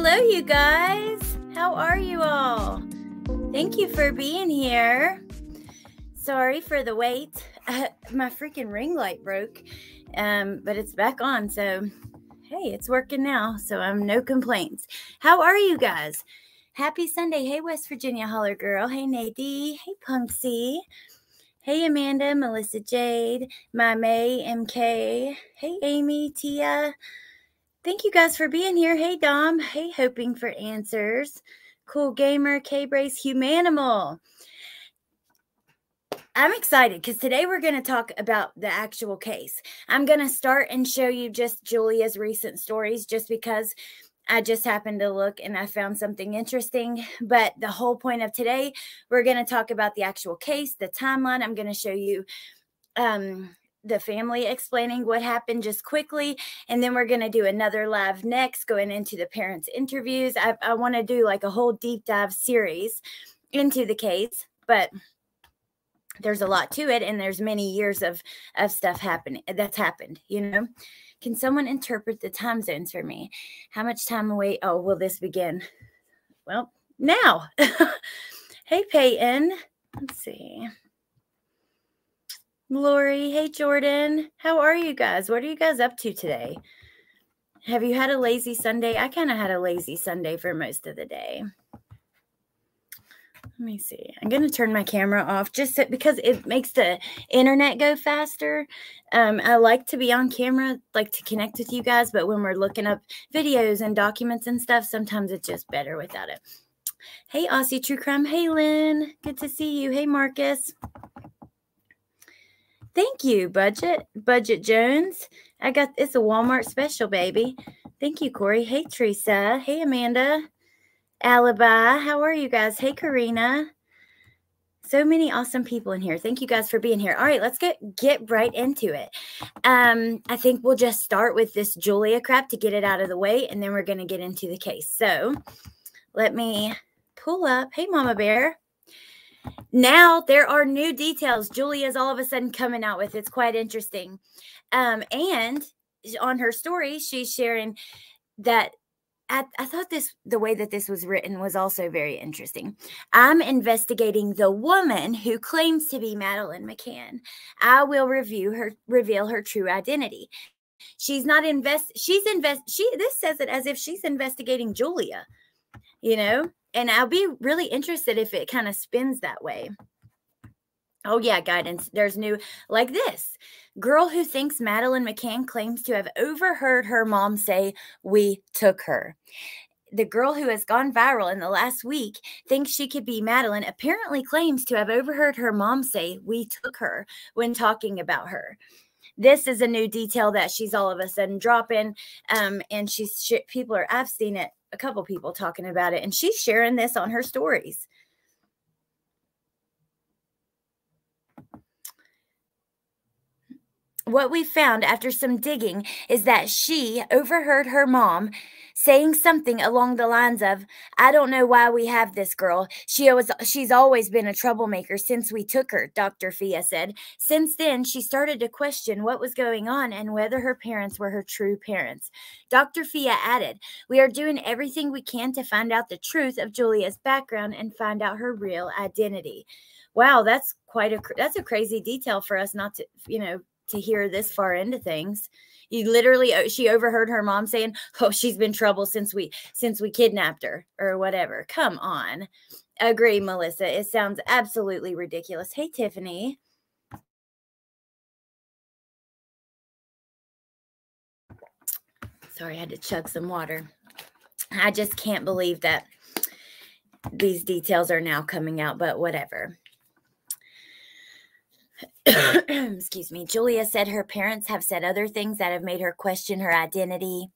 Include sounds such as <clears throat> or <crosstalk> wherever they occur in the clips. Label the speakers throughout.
Speaker 1: Hello, you guys. How are you all? Thank you for being here. Sorry for the wait. <laughs> My freaking ring light broke, um, but it's back on. So, hey, it's working now. So, I'm no complaints. How are you guys? Happy Sunday. Hey, West Virginia Holler Girl. Hey, Nadie. Hey, Punksy. Hey, Amanda, Melissa Jade, My May, MK. Hey, Amy, Tia. Thank you guys for being here. Hey, Dom. Hey, Hoping for Answers. Cool Gamer, K Brace, Humanimal. I'm excited because today we're going to talk about the actual case. I'm going to start and show you just Julia's recent stories just because I just happened to look and I found something interesting. But the whole point of today, we're going to talk about the actual case, the timeline. I'm going to show you um, the family explaining what happened just quickly. And then we're going to do another live next, going into the parents' interviews. I, I want to do like a whole deep dive series into the case, but there's a lot to it and there's many years of of stuff happening that's happened you know? Can someone interpret the time zones for me? How much time away oh will this begin? Well now. <laughs> Hey peyton. Let's see Lori, hey Jordan, how are you guys? What are you guys up to today? Have you had a lazy Sunday? I kind of had a lazy Sunday for most of the day. Let me see. I'm going to turn my camera off just so, because it makes the internet go faster. Um, I like to be on camera, like to connect with you guys, but when we're looking up videos and documents and stuff, sometimes it's just better without it. Hey, Aussie True Crime. Hey, Lynn. Good to see you. Hey, Marcus. Thank you, Budget. Budget Jones. I got it's a Walmart special, baby. Thank you, Corey. Hey, Teresa. Hey, Amanda. Alibi. How are you guys? Hey, Karina. So many awesome people in here. Thank you guys for being here. All right, let's get get right into it. Um, I think we'll just start with this Julia crap to get it out of the way, and then we're gonna get into the case. So let me pull up. Hey, Mama Bear now there are new details Julia's all of a sudden coming out with. It's quite interesting. Um, and on her story, she's sharing that I, I, thought this the way that this was written was also very interesting. I'm investigating the woman who claims to be Madeleine McCann. I will review her reveal her true identity. She's not invest she's invest she this says it as if she's investigating Julia. You know? And I'll be really interested if it kind of spins that way. Oh, yeah, guidance. There's new, like this girl who thinks Madeleine McCann claims to have overheard her mom say, We took her. The girl who has gone viral in the last week thinks she could be Madeleine, apparently claims to have overheard her mom say, We took her when talking about her this is a new detail that she's all of a sudden dropping um and she's people are i've seen it a couple people talking about it, and she's sharing this on her stories. What we found after some digging is that she overheard her mom saying something along the lines of, I don't know why we have this girl. She was she's always been a troublemaker since we took her, Dr. Fia said. Since then, she started to question what was going on and whether her parents were her true parents. Dr. Fia added, We are doing everything we can to find out the truth of Julia's background and find out her real identity. Wow, that's quite a that's a crazy detail for us not to, you know, to hear this far into things. You literally uh, she overheard her mom saying oh she's been trouble since we since we kidnapped her or whatever. Come on. Agree melissa. It sounds absolutely ridiculous. Hey tiffany. Sorry i had to chug some water. I just can't believe that these details are now coming out but whatever <coughs> excuse me, Julia said her parents have said other things that have made her question her identity.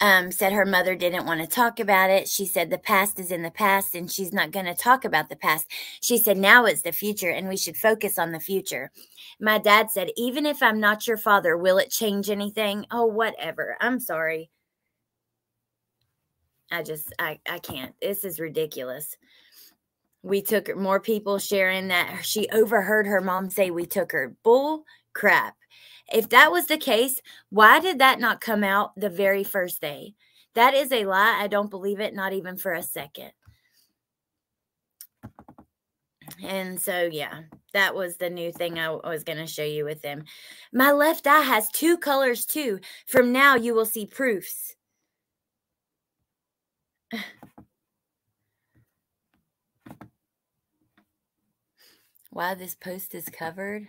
Speaker 1: Um, said her mother didn't want to talk about it. She said the past is in the past and she's not going to talk about the past. She said now is the future and we should focus on the future. My dad said, even if I'm not your father, will it change anything? Oh, whatever. I'm sorry. I just I I can't. This is ridiculous. We took more people sharing that she overheard her mom say we took her. Bull crap. If that was the case, why did that not come out the very first day? That is a lie. I don't believe it, not even for a second. And so, yeah, that was the new thing I was going to show you with them. My left eye has two colors too. From now, you will see proofs. Why this post is covered?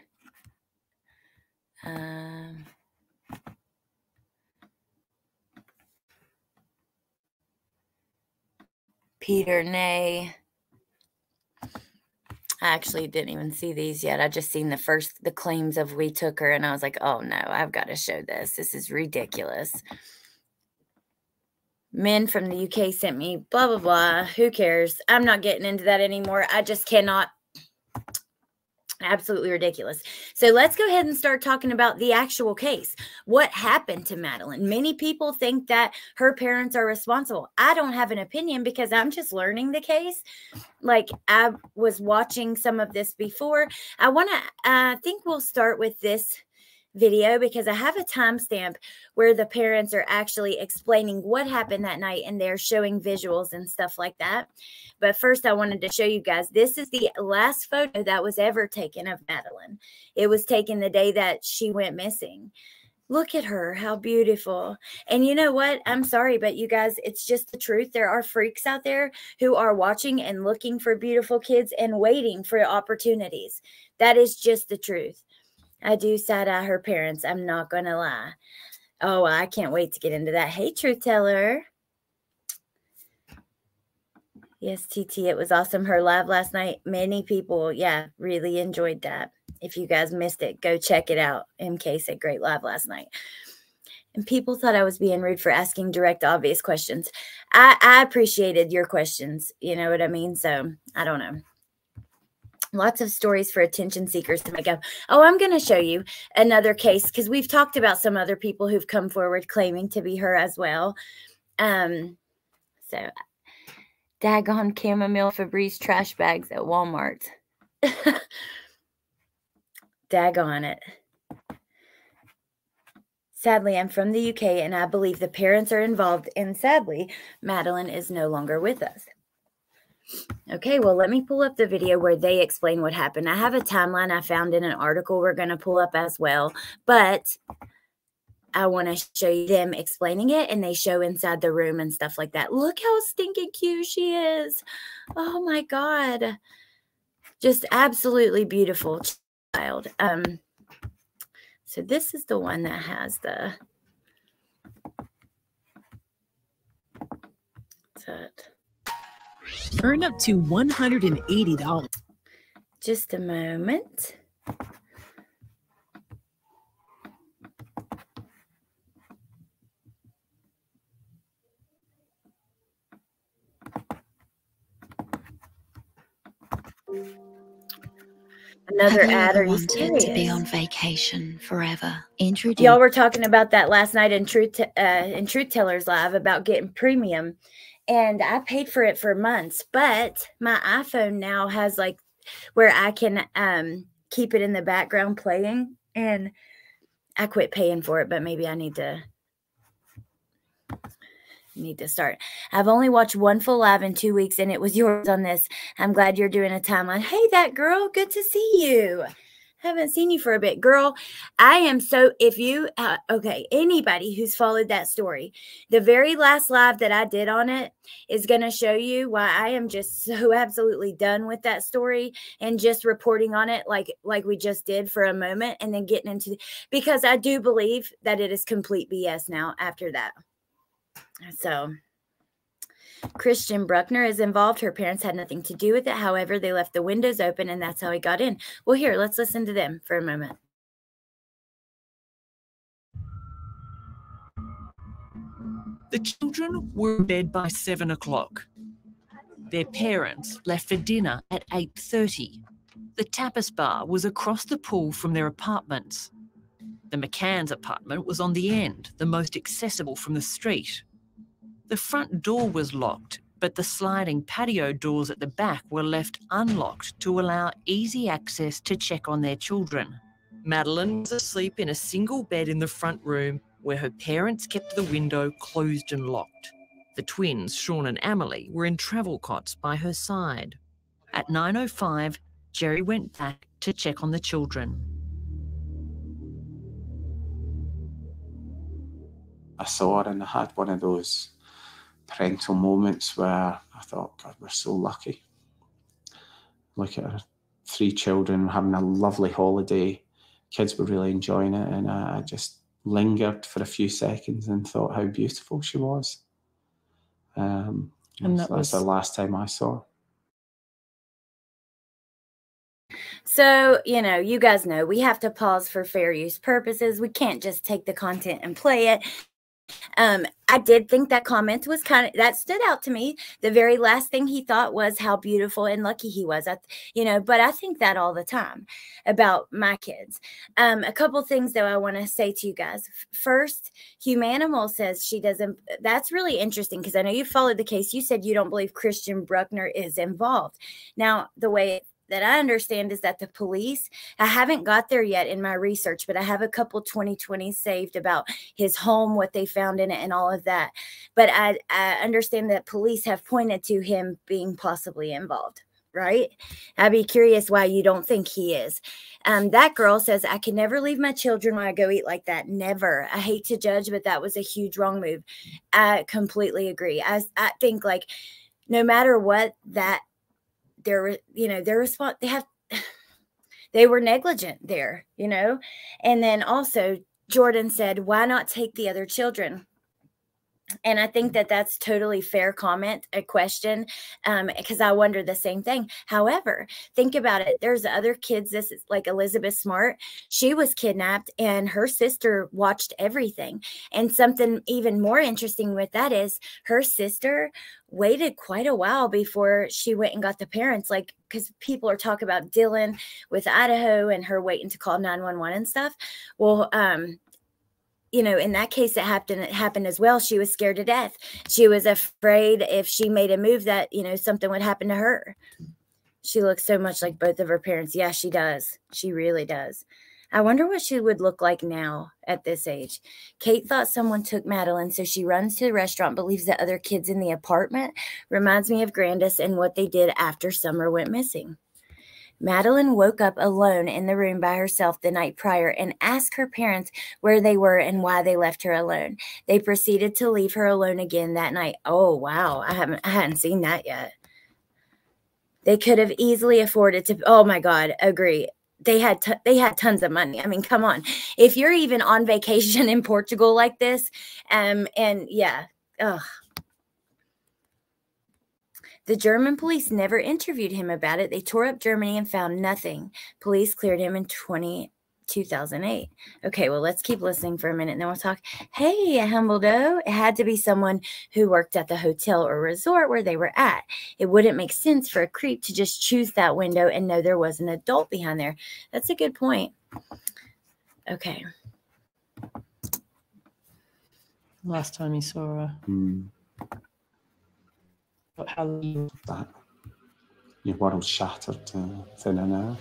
Speaker 1: Um, Peter Nay. I actually didn't even see these yet. I just seen the first the claims of we took her and I was like, "Oh no, I've got to show this. This is ridiculous." Men from the UK sent me blah blah blah. Who cares? I'm not getting into that anymore. I just cannot Absolutely ridiculous. So let's go ahead and start talking about the actual case. What happened to Madeleine? Many people think that her parents are responsible. I don't have an opinion because I'm just learning the case. Like I was watching some of this before. I want to, I think we'll start with this video because I have a timestamp where the parents are actually explaining what happened that night and they're showing visuals and stuff like that. But first, I wanted to show you guys this is the last photo that was ever taken of Madeleine. It was taken the day that she went missing. Look at her, how beautiful. And you know what? I'm sorry, but you guys, it's just the truth. There are freaks out there who are watching and looking for beautiful kids and waiting for opportunities. That is just the truth. I do side eye her parents. I'm not going to lie. Oh, I can't wait to get into that. Hey, truth teller. Yes, TT, it was awesome. Her live last night. Many people, yeah, really enjoyed that. If you guys missed it, go check it out. MK said great live last night. And people thought I was being rude for asking direct, obvious questions. I, I appreciated your questions. You know what I mean? So I don't know lots of stories for attention seekers to make up. Oh, I'm going to show you another case because we've talked about some other people who've come forward claiming to be her as well. Um, so, daggone chamomile Febreze trash bags at Walmart. <laughs> daggone it. Sadly, I'm from the UK and I believe the parents are involved, and sadly, Madeleine is no longer with us. Okay, well, let me pull up the video where they explain what happened. I have a timeline I found in an article we're going to pull up as well, but I want to show you them explaining it and they show inside the room and stuff like that. Look how stinking cute she is. Oh my God. Just absolutely beautiful child. Um, so this is the one that has the. What's that?
Speaker 2: Earn up to $180.
Speaker 1: Just a moment. Another ad. Are you
Speaker 3: wanted to be on vacation forever?
Speaker 1: Introduce. Y'all were talking about that last night in Truth uh, in Truth Tellers Live about getting premium, and I paid for it for months, but my iPhone now has like where I can um keep it in the background playing and I quit paying for it, but maybe I need to need to start. I've only watched one full live in 2 weeks and it was yours on this. I'm glad you're doing a timeline. Hey that girl, good to see you haven't seen you for a bit. Girl i am so if you uh, okay anybody who's followed that story the very last live that i did on it is going to show you why i am just <laughs> so absolutely done with that story and just reporting on it like like we just did for a moment and then getting into because i do believe that it is complete bs now after that. So Christian Bruckner is involved. Her parents had nothing to do with it. However, they left the windows open and that's how he got in. Well, here, let's listen to them for a moment.
Speaker 4: The children were in bed by seven o'clock. Their parents left for dinner at 8.30. The tapas bar was across the pool from their apartments. The McCann's apartment was on the end, the most accessible from the street. The front door was locked, but the sliding patio doors at the back were left unlocked to allow easy access to check on their children. Madeleine was asleep in a single bed in the front room where her parents kept the window closed and locked. The twins, Sean and Amelie, were in travel cots by her side. At 9.05, Gerry went back to check on the children.
Speaker 5: I saw her and I had one of those parental moments where I thought, God, we're so lucky. Look at her, three children having a lovely holiday. Kids were really enjoying it, and I just lingered for a few seconds and thought how beautiful she was. Um,
Speaker 6: And that
Speaker 5: that's
Speaker 6: was-
Speaker 5: the last time I saw her.
Speaker 1: So, you know, you guys know we have to pause for fair use purposes. We can't just take the content and play it. Um, I did think that comment was kind of that stood out to me. The very last thing he thought was how beautiful and lucky he was. I, you know, but I think that all the time about my kids. Um, a couple things though I want to say to you guys. First, Humanimal says she doesn't. That's really interesting because I know you followed the case. You said you don't believe Christian Bruckner is involved. Now, the way that I understand is that the police, I haven't got there yet in my research, but I have a couple 2020 saved about his home, what they found in it, and all of that. But I, I understand that police have pointed to him being possibly involved. Right. I'd be curious why you don't think he is. Um, that girl says, I can never leave my children when I go eat like that. Never. I hate to judge, but that was a huge wrong move. I completely agree. I, I think like no matter what that they're you know their response they have <sighs> they were negligent there you know? And then also jordan said why not take the other children and i think that that's totally fair comment a question um because i wonder the same thing. However think about it there's other kids this is like elizabeth smart she was kidnapped and her sister watched everything. And something even more interesting with that is her sister waited quite a while before she went and got the parents like because people are talking about dylan with idaho and her waiting to call 911 and stuff. Well um you know in that case it happened it happened as well. She was scared to death. She was afraid if she made a move that you know something would happen to her. She looks so much like both of her parents. Yeah she does. She really does. I wonder what she would look like now at this age. Kate thought someone took madeleine so she runs to the restaurant believes the other kids in the apartment. Reminds me of grandis and what they did after summer went missing Madeleine woke up alone in the room by herself the night prior and asked her parents where they were and why they left her alone. They proceeded to leave her alone again that night. Oh wow, I haven't I hadn't seen that yet. They could have easily afforded to Oh my god, agree. They had they had tons of money. I mean, come on. If you're even on vacation <laughs> in Portugal like this, um and yeah, ugh, the German police never interviewed him about it. They tore up Germany and found nothing. Police cleared him in 20, 2008. Okay, well, let's keep listening for a minute and then we'll talk. Hey, Humbledo, it had to be someone who worked at the hotel or resort where they were at. It wouldn't make sense for a creep to just choose that window and know there was an adult behind there. That's a good point. Okay.
Speaker 6: Last time you saw her, what, how long?
Speaker 5: that your world shattered to thin and air.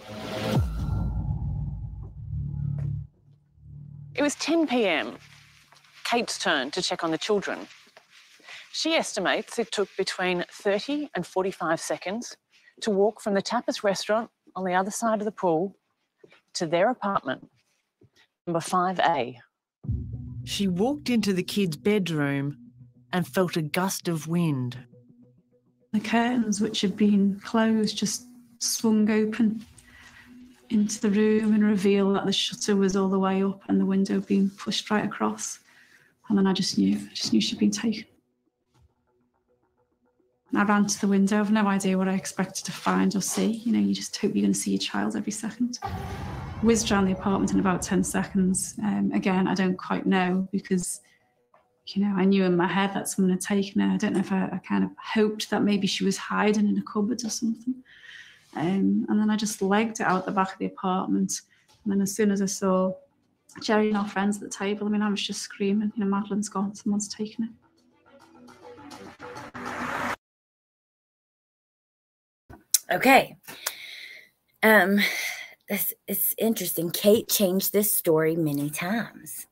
Speaker 4: It was 10 pm. Kate's turn to check on the children. She estimates it took between 30 and 45 seconds to walk from the tapas restaurant on the other side of the pool to their apartment, number 5A. She walked into the kids' bedroom and felt a gust of wind.
Speaker 7: The curtains, which had been closed, just swung open into the room and revealed that the shutter was all the way up and the window being pushed right across. And then I just knew, I just knew she'd been taken. And I ran to the window. I've no idea what I expected to find or see. You know, you just hope you're going to see your child every second. Whizzed around the apartment in about 10 seconds. Um, again, I don't quite know because you know, I knew in my head that someone had taken her. I don't know if I, I kind of hoped that maybe she was hiding in a cupboard or something. Um, and then I just legged it out the back of the apartment. And then as soon as I saw Gerry and our friends at the table, I mean, I was just screaming, you know, Madeleine's gone, someone's taken her.
Speaker 1: Okay. Um, this is interesting. Kate changed this story many times.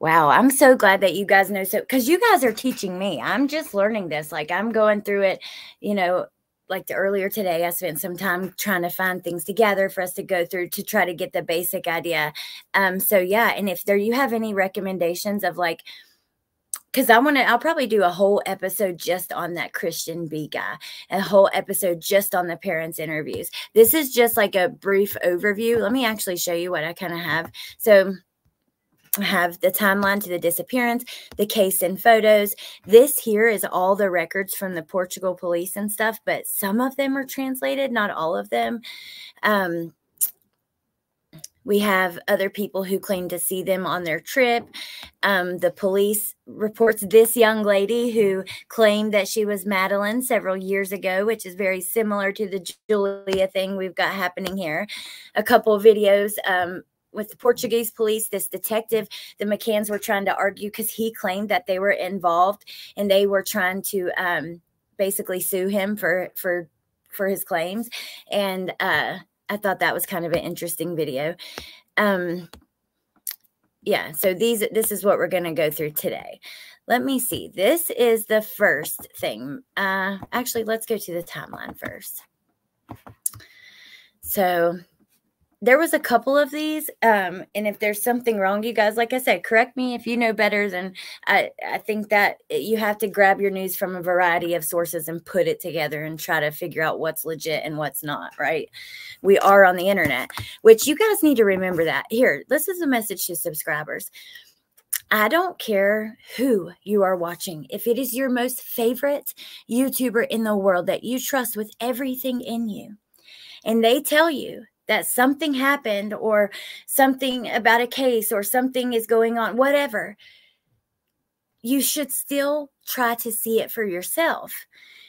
Speaker 1: Wow, I'm so glad that you guys know so because you guys are teaching me. I'm just learning this. Like I'm going through it, you know, like the earlier today, I spent some time trying to find things together for us to go through to try to get the basic idea. Um, so yeah, and if there you have any recommendations of like because I want to, I'll probably do a whole episode just on that Christian B guy, a whole episode just on the parents' interviews. This is just like a brief overview. Let me actually show you what I kind of have. So, have the timeline to the disappearance, the case and photos. This here is all the records from the Portugal police and stuff, but some of them are translated, not all of them. Um, we have other people who claim to see them on their trip. Um, the police reports this young lady who claimed that she was Madeleine several years ago, which is very similar to the Julia thing we've got happening here. A couple of videos um, with the Portuguese police, this detective, the McCanns were trying to argue because he claimed that they were involved and they were trying to um, basically sue him for for for his claims. And uh, I thought that was kind of an interesting video. Um, yeah, so these this is what we're going to go through today. Let me see. This is the first thing. Uh, actually, let's go to the timeline first. So there was a couple of these um and if there's something wrong you guys like i said correct me if you know better than i i think that you have to grab your news from a variety of sources and put it together and try to figure out what's legit and what's not right? We are on the internet which you guys need to remember that. Here this is a message to subscribers. I don't care who you are watching. If it is your most favorite YouTuber in the world that you trust with everything in you, and they tell you that something happened or something about a case or something is going on, whatever, you should still try to see it for yourself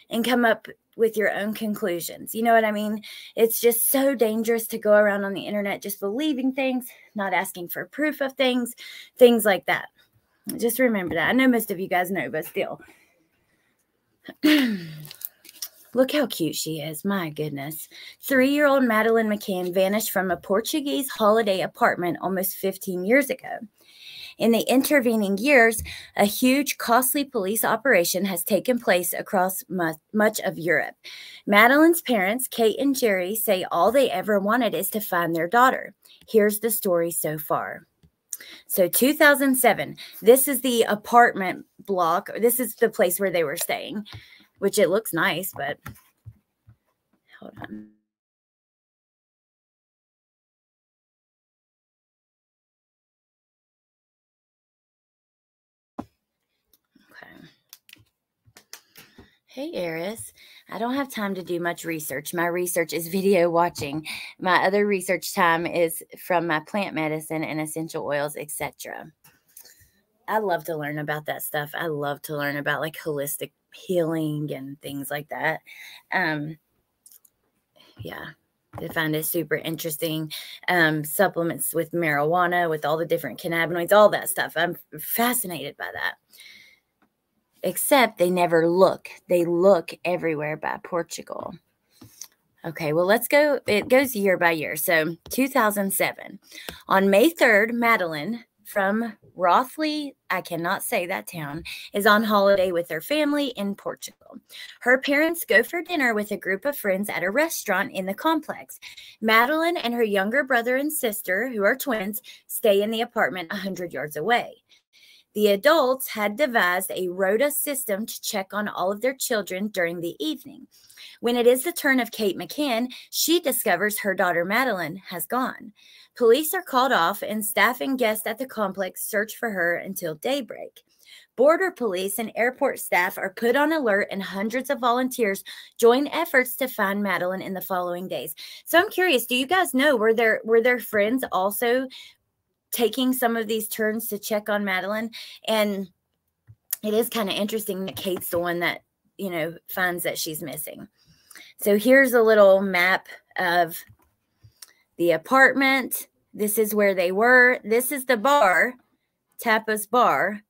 Speaker 1: and come up with your own conclusions. You know what I mean? It's just so dangerous to go around on the internet just believing things, not asking for proof of things, things like that. Just remember that. I know most of you guys know, but still. <clears throat> Look how cute she is. My goodness. Three year old Madeleine McCann vanished from a Portuguese holiday apartment almost 15 years ago. In the intervening years, a huge, costly police operation has taken place across much of Europe. Madeleine's parents, Kate and Gerry, say all they ever wanted is to find their daughter. Here's the story so far. So 2007, this is the apartment block. This is the place where they were staying which it looks nice, but hold on. Okay. Hey, Eris. I don't have time to do much research. My research is <laughs> video watching. My other research time is from my plant medicine and essential oils, etc. I love to learn about that stuff. I love to learn about like holistic healing and things like that. Um, yeah, I find it super interesting. Um, supplements with marijuana, with all the different cannabinoids, all that stuff. I'm fascinated by that. Except they never look. They look everywhere by Portugal. Okay, well, let's go. It goes year by year. So 2007. On May 3rd, Madeleine from Rothley, I cannot say that town, is on holiday with her family in Portugal. Her parents go for dinner with a group of friends at a restaurant in the complex. Madeleine and her younger brother and sister, who are twins, stay in the apartment 100 yards away. The adults had devised a rota system to check on all of their children during the evening. When it is the turn of Kate McCann, she discovers her daughter Madeleine has gone. Police are called off, and staff and guests at the complex search for her until daybreak. Border police and airport staff are put on alert, and hundreds of volunteers join efforts to find Madeleine in the following days. So I'm curious, do you guys know were there were there friends also taking some of these turns to check on Madeleine. And it is kind of interesting that Kate's the one that you know finds that she's missing. So here's a little map of the apartment. This is where they were. This is the bar, Tapas Bar.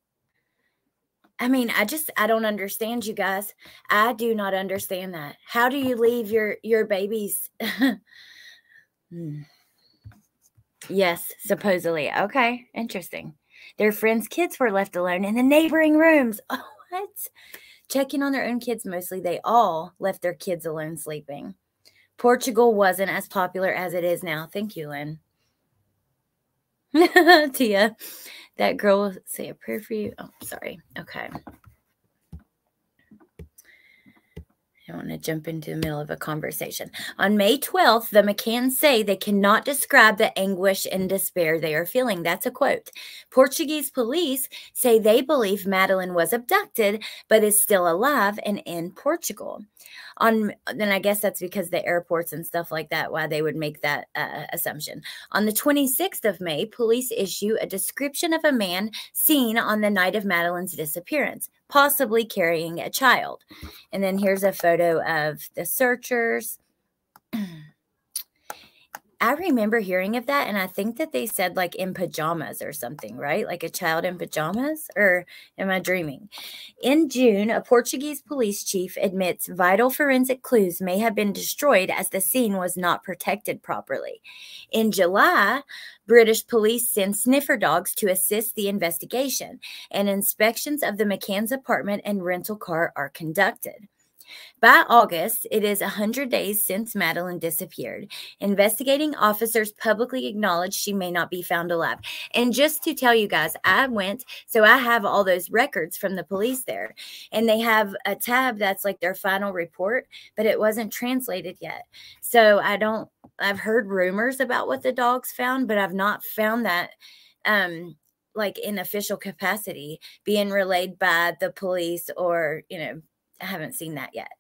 Speaker 1: I mean, I just I don't understand you guys. I do not understand that. How do you leave your your babies? <laughs> Hmm. Yes, supposedly. Okay, interesting. Their friends' kids were left alone in the neighboring rooms. <laughs> Oh, what? Checking on their own kids mostly. They all left their kids alone sleeping. Portugal wasn't as popular as it is now. Thank you, Lynn. <laughs> Tia, that girl will say a prayer for you. Oh, sorry. Okay. I don't want to jump into the middle of a conversation. On May 12th, the McCanns say they cannot describe the anguish and despair they are feeling. That's a quote. Portuguese police say they believe Madeleine was abducted, but is still alive and in Portugal. On then I guess that's because the airports and stuff like that, why they would make that uh, assumption. On the 26th of May, police issue a description of a man seen on the night of Madeleine's disappearance possibly carrying a child. And then here's a photo of the searchers. <clears throat> I remember hearing of that, and I think that they said like in pajamas or something, right? Like a child in pajamas, or am I dreaming? In June, a Portuguese police chief admits vital forensic clues may have been destroyed as the scene was not protected properly. In July, British police send sniffer dogs to assist the investigation, and inspections of the McCann's apartment and rental car are conducted. By August, it is 100 days since Madeleine disappeared. Investigating officers publicly acknowledged she may not be found alive. And just to tell you guys, I went, so I have all those records from the police there, and they have a tab that's like their final report, but it wasn't translated yet. So I don't, I've heard rumors about what the dogs found, but I've not found that. Um, like in official capacity being relayed by the police or you know I haven't seen that yet.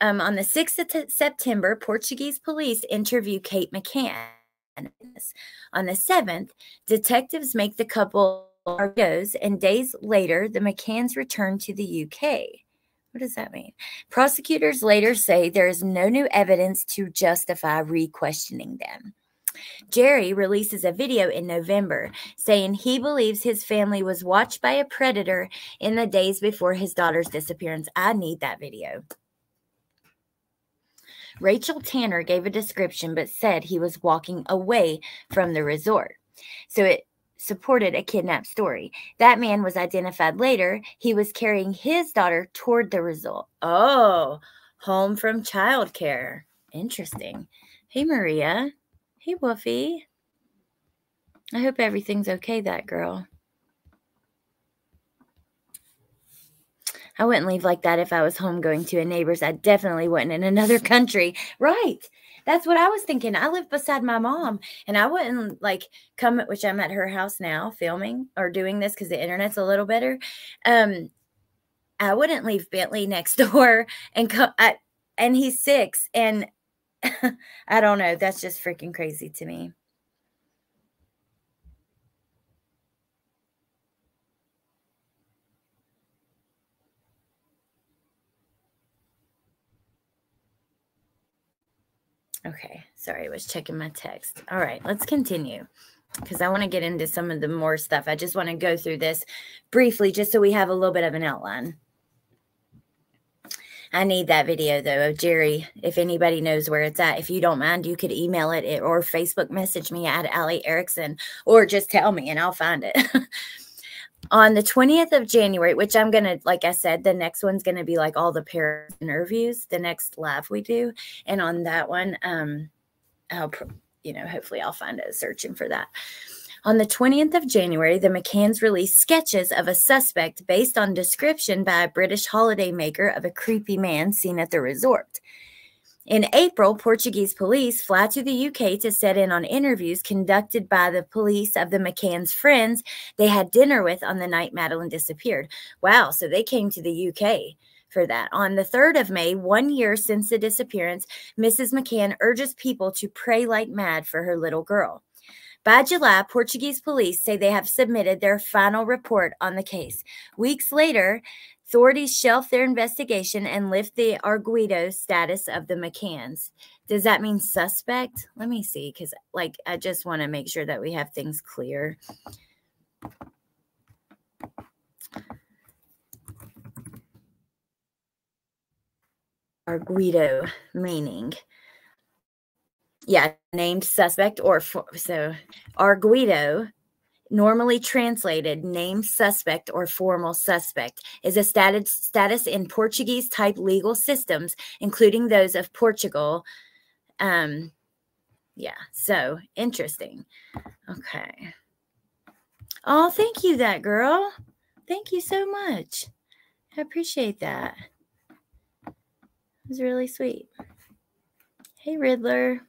Speaker 1: Um, on the 6th of September, Portuguese police interview Kate McCann. On the 7th, detectives make the couple argos, and days later, the McCanns return to the UK. What does that mean? Prosecutors later say there is no new evidence to justify re questioning them. Gerry releases a video in November saying he believes his family was watched by a predator in the days before his daughter's disappearance. I need that video. Rachel Tanner gave a description but said he was walking away from the resort. So it supported a kidnap story. That man was identified later. He was carrying his daughter toward the resort. Oh, home from childcare. Interesting. Hey, Maria. Hey, Woofy. I hope everything's okay, that girl. I wouldn't leave like that if I was home going to a neighbor's. I definitely wouldn't in another <laughs> country. Right. That's what I was thinking. I live beside my mom and I wouldn't like come, which I'm at her house now filming or doing this because the internet's a little better. Um, I wouldn't leave Bentley next <laughs> door and come. and he's six and <laughs> I don't know. That's just freaking crazy to me. Okay, sorry, I was checking my text. All right, let's continue because I want to get into some of the more stuff. I just want to go through this briefly just so we have a little bit of an outline. I need that video though of Gerry. If anybody knows where it's at, if you don't mind, you could email it or Facebook message me at Ali Erickson or just tell me and I'll find it. <laughs> on the 20th of January, which I'm going to, like I said, the next one's going to be like all the parent interviews, the next live we do. And on that one, um, I'll, you know, hopefully I'll find it searching for that. On the 20th of January, the McCanns released sketches of a suspect based on description by a British holidaymaker of a creepy man seen at the resort. In April, Portuguese police fly to the UK to set in on interviews conducted by the police of the McCann's friends they had dinner with on the night Madeleine disappeared. Wow, so they came to the UK for that. On the 3rd of May, one year since the disappearance, Mrs. McCann urges people to pray like mad for her little girl. Bajulá, Portuguese police say they have submitted their final report on the case. Weeks later, authorities shelf their investigation and lift the Arguido status of the McCanns. Does that mean suspect? Let me see, because like I just want to make sure that we have things clear. Arguido meaning yeah, named suspect or for, so Arguido normally translated named suspect or formal suspect is a status, status in Portuguese type legal systems, including those of Portugal. Um, yeah, so interesting. Okay. Oh, thank you, that girl. Thank you so much. I appreciate that. It was really sweet. Hey, Riddler.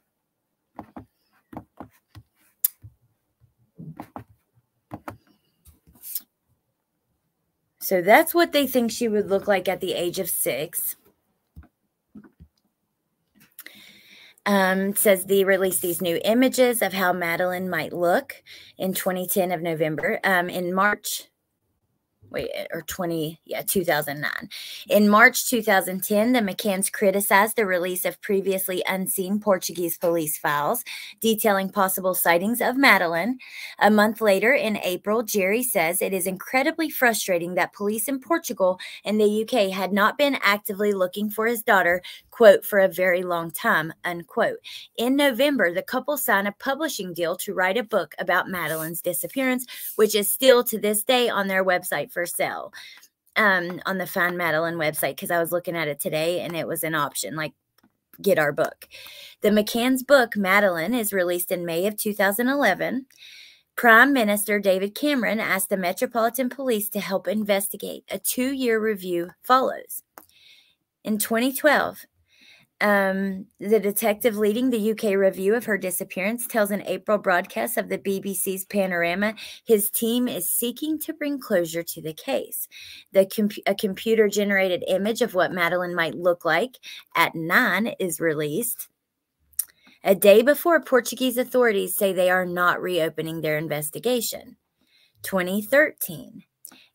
Speaker 1: So that's what they think she would look like at the age of six. Um, says they released these new images of how Madeleine might look in 2010 of November. Um, in March, wait, eh, or 20, yeah, 2009. In March 2010, the McCanns criticized the release of previously unseen Portuguese police files detailing possible sightings of Madeleine. A month later, in April, Gerry says it is incredibly frustrating that police in Portugal and the UK had not been actively looking for his daughter, quote, for a very long time, unquote. In November, the couple signed a publishing deal to write a book about Madeleine's disappearance, which is still to this day on their website for sale um, on the Find Madeleine website because I was looking at it today and it was an option like get our book. The McCann's book, Madeleine, is released in May of 2011. Prime Minister David Cameron asked the Metropolitan Police to help investigate. A two year review follows. In 2012, um, the detective leading the UK review of her disappearance tells an April broadcast of the BBC's Panorama his team is seeking to bring closure to the case. The com- a computer generated image of what Madeleine might look like at nine is released. A day before Portuguese authorities say they are not reopening their investigation. 2013.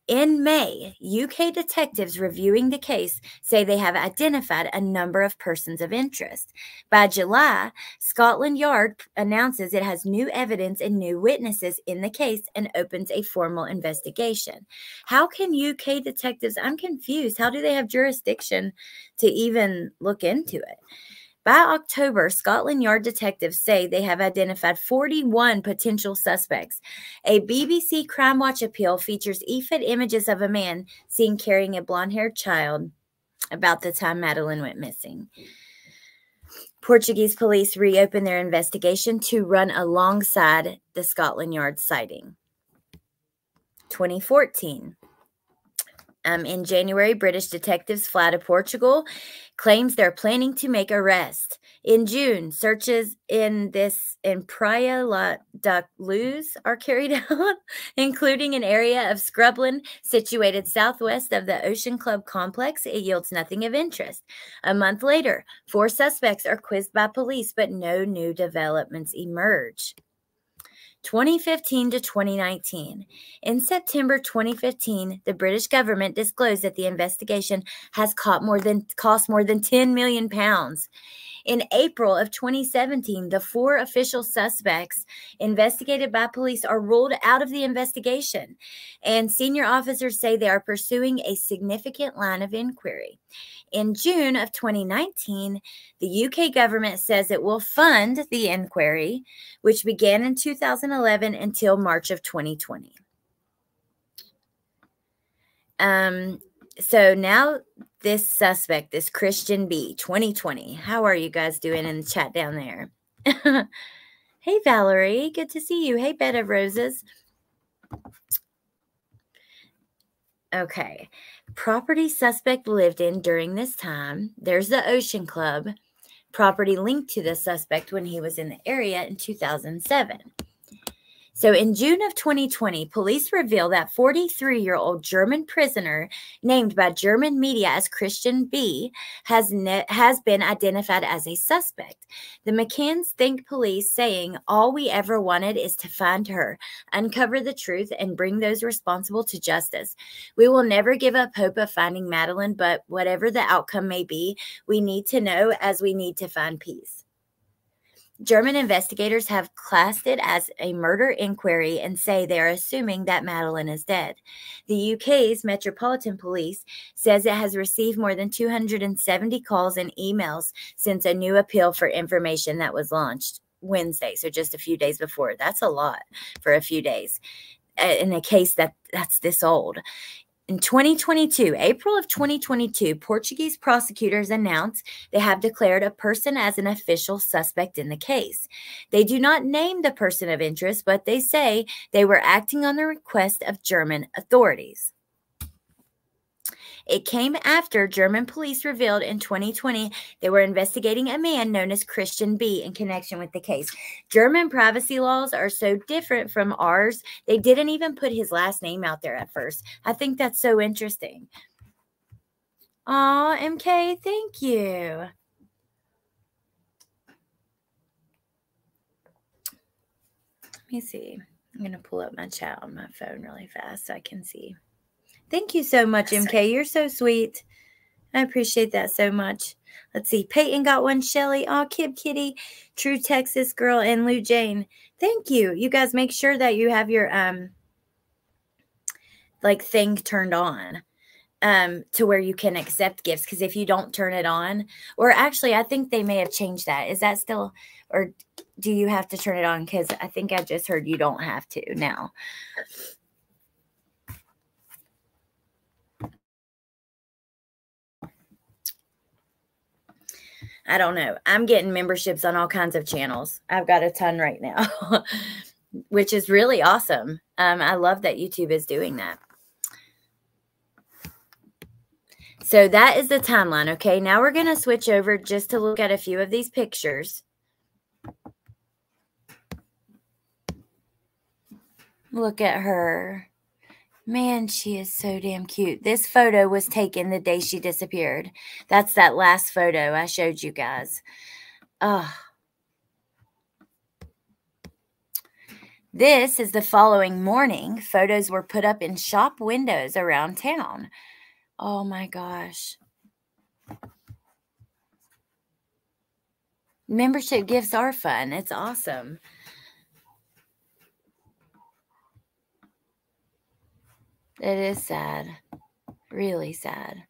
Speaker 1: In May, UK detectives reviewing the case say they have identified a number of persons of interest. By July, Scotland Yard announces it has new evidence and new witnesses in the case and opens a formal investigation. How can UK detectives? I'm confused. How do they have jurisdiction to even look into it? By October, Scotland Yard detectives say they have identified 41 potential suspects. A BBC Crime Watch appeal features e-fit images of a man seen carrying a blonde haired child about the time Madeleine went missing. Portuguese police reopened their investigation to run alongside the Scotland Yard sighting. 2014. Um, in January, British detectives fly to Portugal, claims they're planning to make arrest. In June, searches in this in Praia la da Luz are carried <laughs> out, including an area of scrubland situated southwest of the Ocean Club complex. It yields nothing of interest. A month later, four suspects are quizzed by police, but no new developments emerge. 2015 to 2019. In September 2015, the British government disclosed that the investigation has caught more than cost more than 10 million pounds. In April of 2017, the four official suspects investigated by police are ruled out of the investigation, and senior officers say they are pursuing a significant line of inquiry. In June of 2019, the UK government says it will fund the inquiry, which began in 2011 until March of 2020. Um, so now this suspect, this Christian B, 2020. How are you guys doing in the chat down there? <laughs> hey, Valerie. Good to see you. Hey, Bed of Roses. Okay. Property suspect lived in during this time. There's the Ocean Club. Property linked to the suspect when he was in the area in 2007. So, in June of 2020, police reveal that 43 year old German prisoner, named by German media as Christian B, has, ne- has been identified as a suspect. The McCanns thank police, saying, All we ever wanted is to find her, uncover the truth, and bring those responsible to justice. We will never give up hope of finding Madeleine, but whatever the outcome may be, we need to know as we need to find peace. German investigators have classed it as a murder inquiry and say they're assuming that Madeleine is dead. The UK's Metropolitan Police says it has received more than 270 calls and emails since a new appeal for information that was launched Wednesday, so just a few days before. That's a lot for a few days in a case that that's this old. In 2022, April of 2022, Portuguese prosecutors announced they have declared a person as an official suspect in the case. They do not name the person of interest, but they say they were acting on the request of German authorities. It came after German police revealed in 2020 they were investigating a man known as Christian B in connection with the case. German privacy laws are so different from ours, they didn't even put his last name out there at first. I think that's so interesting. Aw, MK, thank you. Let me see. I'm going to pull up my chat on my phone really fast so I can see. Thank you so much, MK. You're so sweet. I appreciate that so much. Let's see. Peyton got one. Shelly. Oh, Kib Kitty. True Texas Girl and Lou Jane. Thank you. You guys make sure that you have your um like thing turned on um to where you can accept gifts because if you don't turn it on or actually I think they may have changed that. Is that still or do you have to turn it on cuz I think I just heard you don't have to now. I don't know. I'm getting memberships on all kinds of channels. I've got a ton right now, <laughs> which is really awesome. Um, I love that YouTube is doing that. So that is the timeline. Okay, now we're going to switch over just to look at a few of these pictures. Look at her. Man, she is so damn cute. This photo was taken the day she disappeared. That's that last photo I showed you guys. Oh. This is the following morning. Photos were put up in shop windows around town. Oh my gosh. Membership gifts are fun. It's awesome. It is sad. Really sad.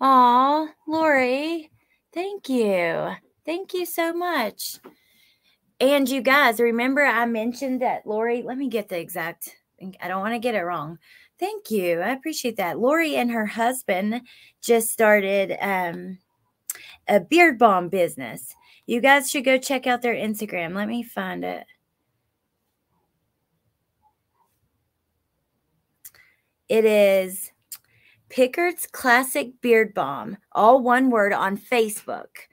Speaker 1: Aw, Lori, thank you. Thank you so much. And you guys, remember I mentioned that Lori, let me get the exact, I don't want to get it wrong. Thank you. I appreciate that. Lori and her husband just started um, a beard balm business. You guys should go check out their Instagram. Let me find it. It is Pickard's Classic Beard Balm, all one word on Facebook.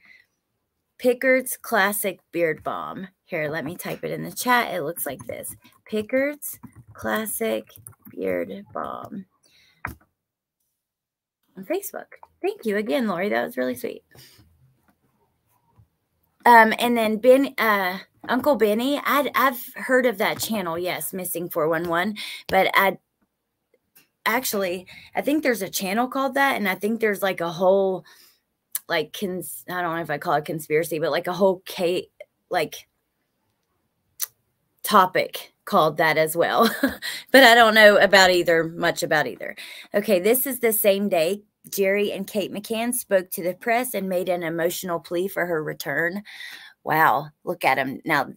Speaker 1: Pickard's Classic Beard Balm. Here, let me type it in the chat. It looks like this Pickard's Classic Beard Balm on Facebook. Thank you again, Lori. That was really sweet. Um, and then Ben, uh, Uncle Benny, i I've heard of that channel. Yes, Missing 411, but I actually i think there's a channel called that and i think there's like a whole like cons- i don't know if i call it conspiracy but like a whole k like topic called that as well. <laughs> But i don't know about either much about either. Okay this is the same day Gerry and kate mccann spoke to the press and made an emotional plea for her return. Wow look at him now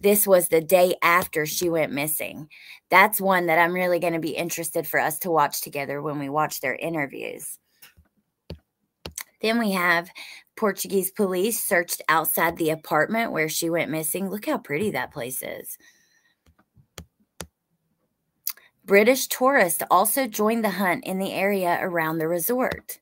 Speaker 1: this was the day after she went missing. That's one that I'm really going to be interested for us to watch together when we watch their interviews. Then we have Portuguese police searched outside the apartment where she went missing. Look how pretty that place is. British tourists also joined the hunt in the area around the resort.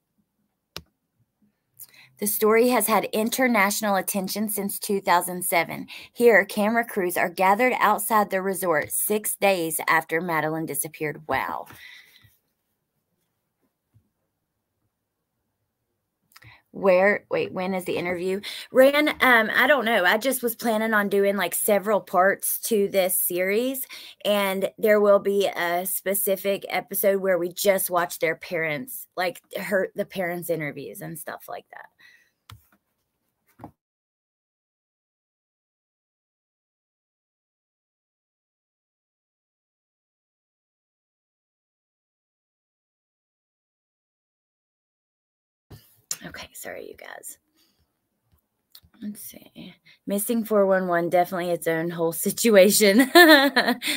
Speaker 1: The story has had international attention since 2007. Here, camera crews are gathered outside the resort six days after Madeleine disappeared. Wow. where wait when is the interview ran um i don't know i just was planning on doing like several parts to this series and there will be a specific episode where we just watch their parents like her the parents interviews and stuff like that Okay, sorry, you guys. Let's see. Missing 411 definitely its own whole <laughs> situation. <laughs>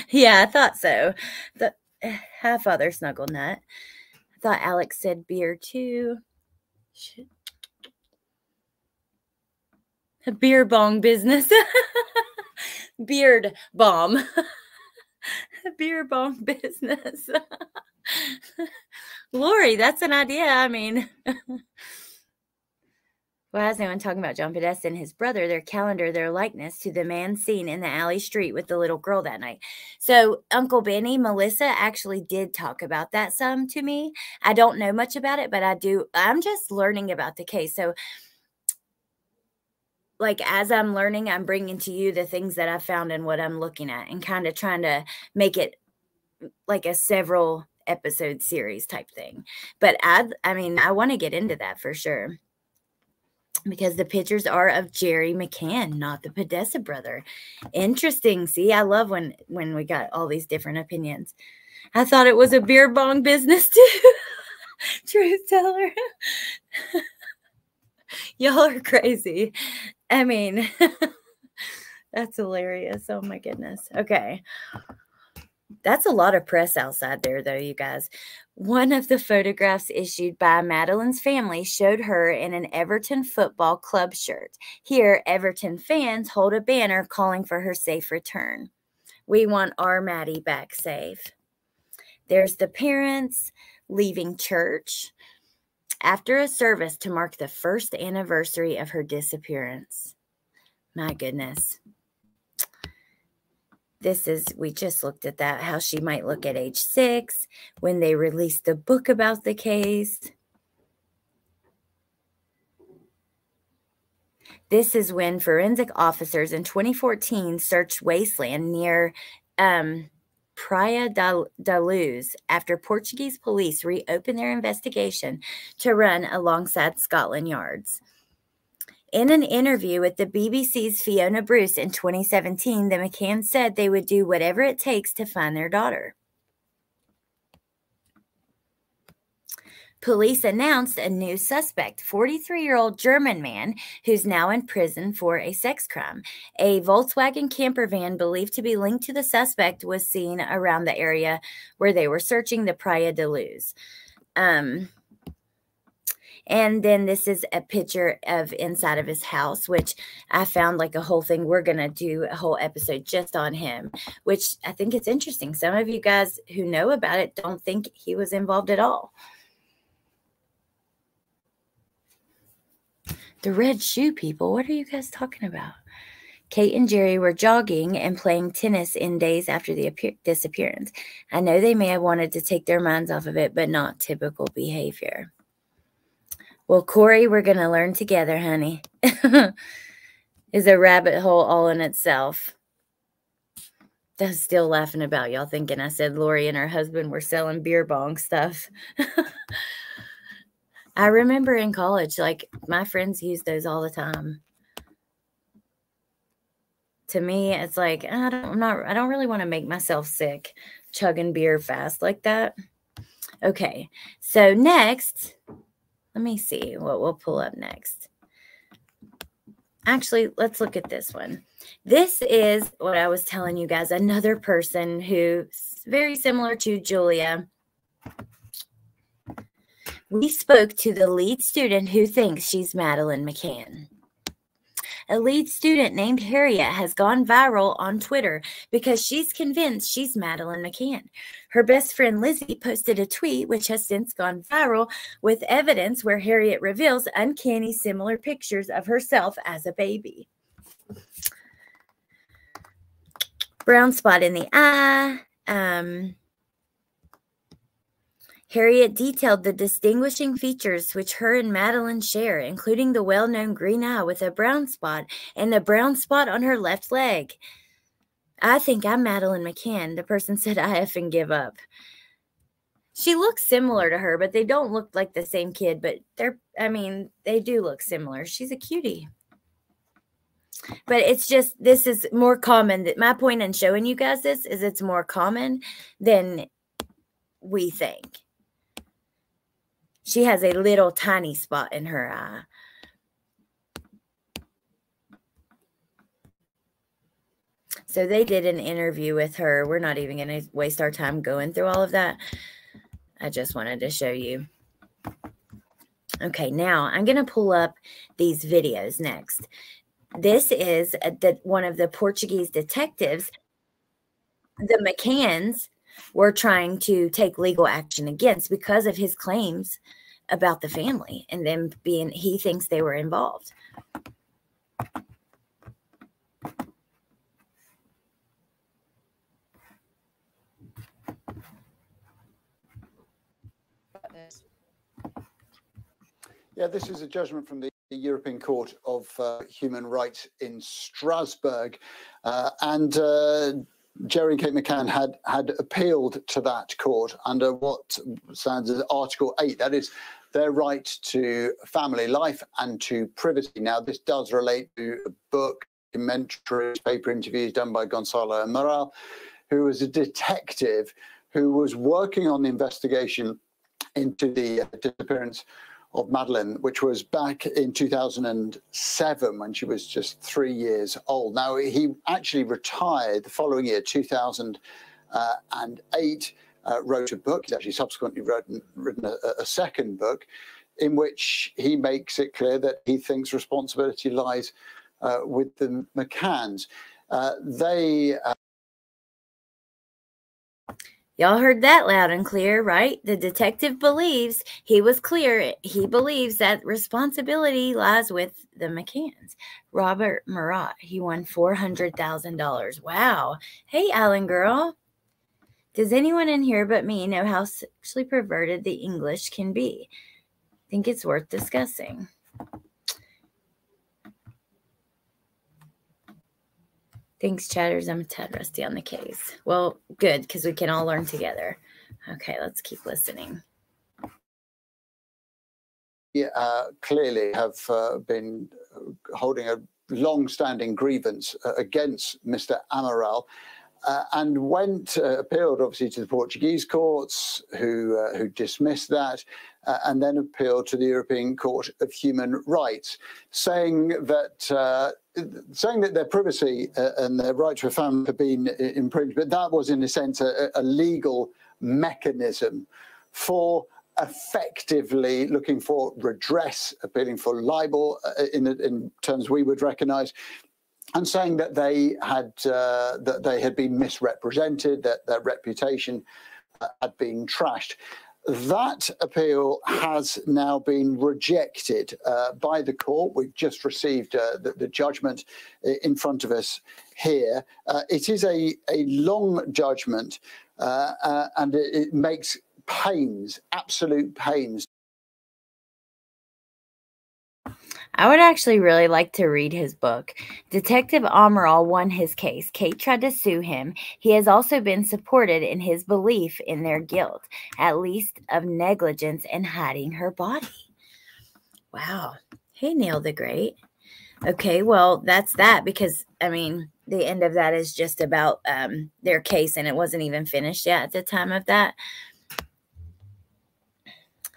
Speaker 1: yeah, I thought so. The eh, half father snuggle nut. I thought Alex said beer too. Shit. A beer bong business. <laughs> Beard bomb. Beer bong business. Lori, that's an idea. I mean, Why is anyone talking about John Podesta and his brother, their calendar, their likeness to the man seen in the alley street with the little girl that night? So, Uncle Benny, Melissa actually did talk about that some to me. I don't know much about it, but I do. I'm just learning about the case. So, like as I'm learning, I'm bringing to you the things that I found and what I'm looking at and kind of trying to make it like a several episode series type thing. But I I mean, I want to get into that for sure. Because the pictures are of Gerry McCann, not the Podesta brother. Interesting. See, I love when when we got all these different opinions. I thought it was a beer bong business <laughs> too. Truth teller. <laughs> Y'all are crazy. I mean, <laughs> that's hilarious. Oh my goodness. Okay. That's a lot of press outside there, though, you guys. One of the photographs issued by Madeleine's family showed her in an Everton Football Club shirt. Here, Everton fans hold a banner calling for her safe return. We want our Maddie back safe. There's the parents leaving church after a service to mark the first anniversary of her disappearance. My goodness. This is, we just looked at that, how she might look at age six when they released the book about the case. This is when forensic officers in 2014 searched wasteland near um, Praia da, da Luz after Portuguese police reopened their investigation to run alongside Scotland Yards. In an interview with the BBC's Fiona Bruce in 2017, the McCanns said they would do whatever it takes to find their daughter. Police announced a new suspect, 43 year old German man who's now in prison for a sex crime. A Volkswagen camper van believed to be linked to the suspect was seen around the area where they were searching the Praia de Luz. Um, and then this is a picture of inside of his house, which I found like a whole thing. We're going to do a whole episode just on him, which I think it's interesting. Some of you guys who know about it don't think he was involved at all. The red shoe people, what are you guys talking about? Kate and Gerry were jogging and playing tennis in days after the disappearance. I know they may have wanted to take their minds off of it, but not typical behavior. Well, Corey, we're going to learn together, honey. <laughs> is a rabbit hole all in itself. That's still laughing about y'all thinking I said Lori and her husband were selling beer bong stuff. <laughs> I remember in college, like my friends use those all the time. To me, it's like I don't, I'm not. I don't really want to make myself sick chugging beer fast like that. Okay, so next let me see what we'll pull up next. Actually, let's look at this one. This is what I was telling you guys, another person who's very similar to Julia. We spoke to the lead student who thinks she's Madeleine McCann. A lead student named Harriet has gone viral on Twitter because she's convinced she's Madeleine McCann. Her best friend Lizzie posted a tweet, which has since gone viral, with evidence where Harriet reveals uncanny similar pictures of herself as a baby. Brown spot in the eye. Um, Harriet detailed the distinguishing features which her and Madeleine share, including the well known green eye with a brown spot and the brown spot on her left leg. I think I'm Madeleine McCann. The person <laughs> said, I and give up. She looks similar to her, but they don't look like the same kid. But they're, I mean, they do look similar. She's a cutie. But it's just, this is more common. That My point in showing you guys this is it's more common than we think She has a little tiny spot in her eye. So they did an interview with her. We're not even going to waste our time going through all of that. I just wanted to show you. Okay, now I'm going to pull up these videos next. This is uh, the, one of the Portuguese detectives. The McCanns were trying to take legal action against because of his claims about the family and them being, he thinks they were involved.
Speaker 8: Yeah, this is a judgment from the European Court of uh, Human Rights in Strasbourg, uh, and uh, Gerry and Kate McCann had had appealed to that court under what stands as Article Eight. That is their right to family life and to privacy. Now, this does relate to a book, documentaries, paper interviews done by Gonçalo Amaral, who was a detective who was working on the investigation into the disappearance of Madeleine, which was back in 2007 when she was just three years old. Now, he actually retired the following year, 2008, uh, wrote a book. He's actually subsequently written, written a, a, second book in which he makes it clear that he thinks responsibility lies uh, with the McCanns. Uh, they uh,
Speaker 1: Y'all heard that loud and clear, right? The detective believes he was clear. He believes that responsibility lies with the McCanns. Robert Murat, he won $400,000. Wow. Hey, Alan girl. Does anyone in here but me know how sexually perverted the English can be? I think it's worth discussing. Thanks, chatters. I'm a tad rusty on the case. Well, good, because we can all learn together. Okay, let's keep listening.
Speaker 8: Yeah, uh, clearly have uh, been holding a long-standing grievance uh, against Mr. Amaral. Uh, and went uh, appealed obviously to the Portuguese courts, who uh, who dismissed that, and then appealed to the European Court of Human Rights, saying that saying that their privacy uh, and their right to a family have been infringed, but that was in a sense a, a legal mechanism for effectively looking for redress, appealing for libel uh, in, in terms we would recognise, and saying that they had uh, that they had been misrepresented, that their reputation uh, had been trashed. That appeal has now been rejected uh, by the court. We've just received uh, the, the, judgment in front of us here. Uh, it is a, a long judgment uh, uh, and it, it makes pains, absolute pains
Speaker 1: I would actually really like to read his book. Detective Amaral won his case. Kate tried to sue him. He has also been supported in his belief in their guilt, at least of negligence in hiding her body. Wow. Hey, Neil the Great. Okay, well, that's that because, I mean, the end of that is just about um, their case and it wasn't even finished yet at the time of that.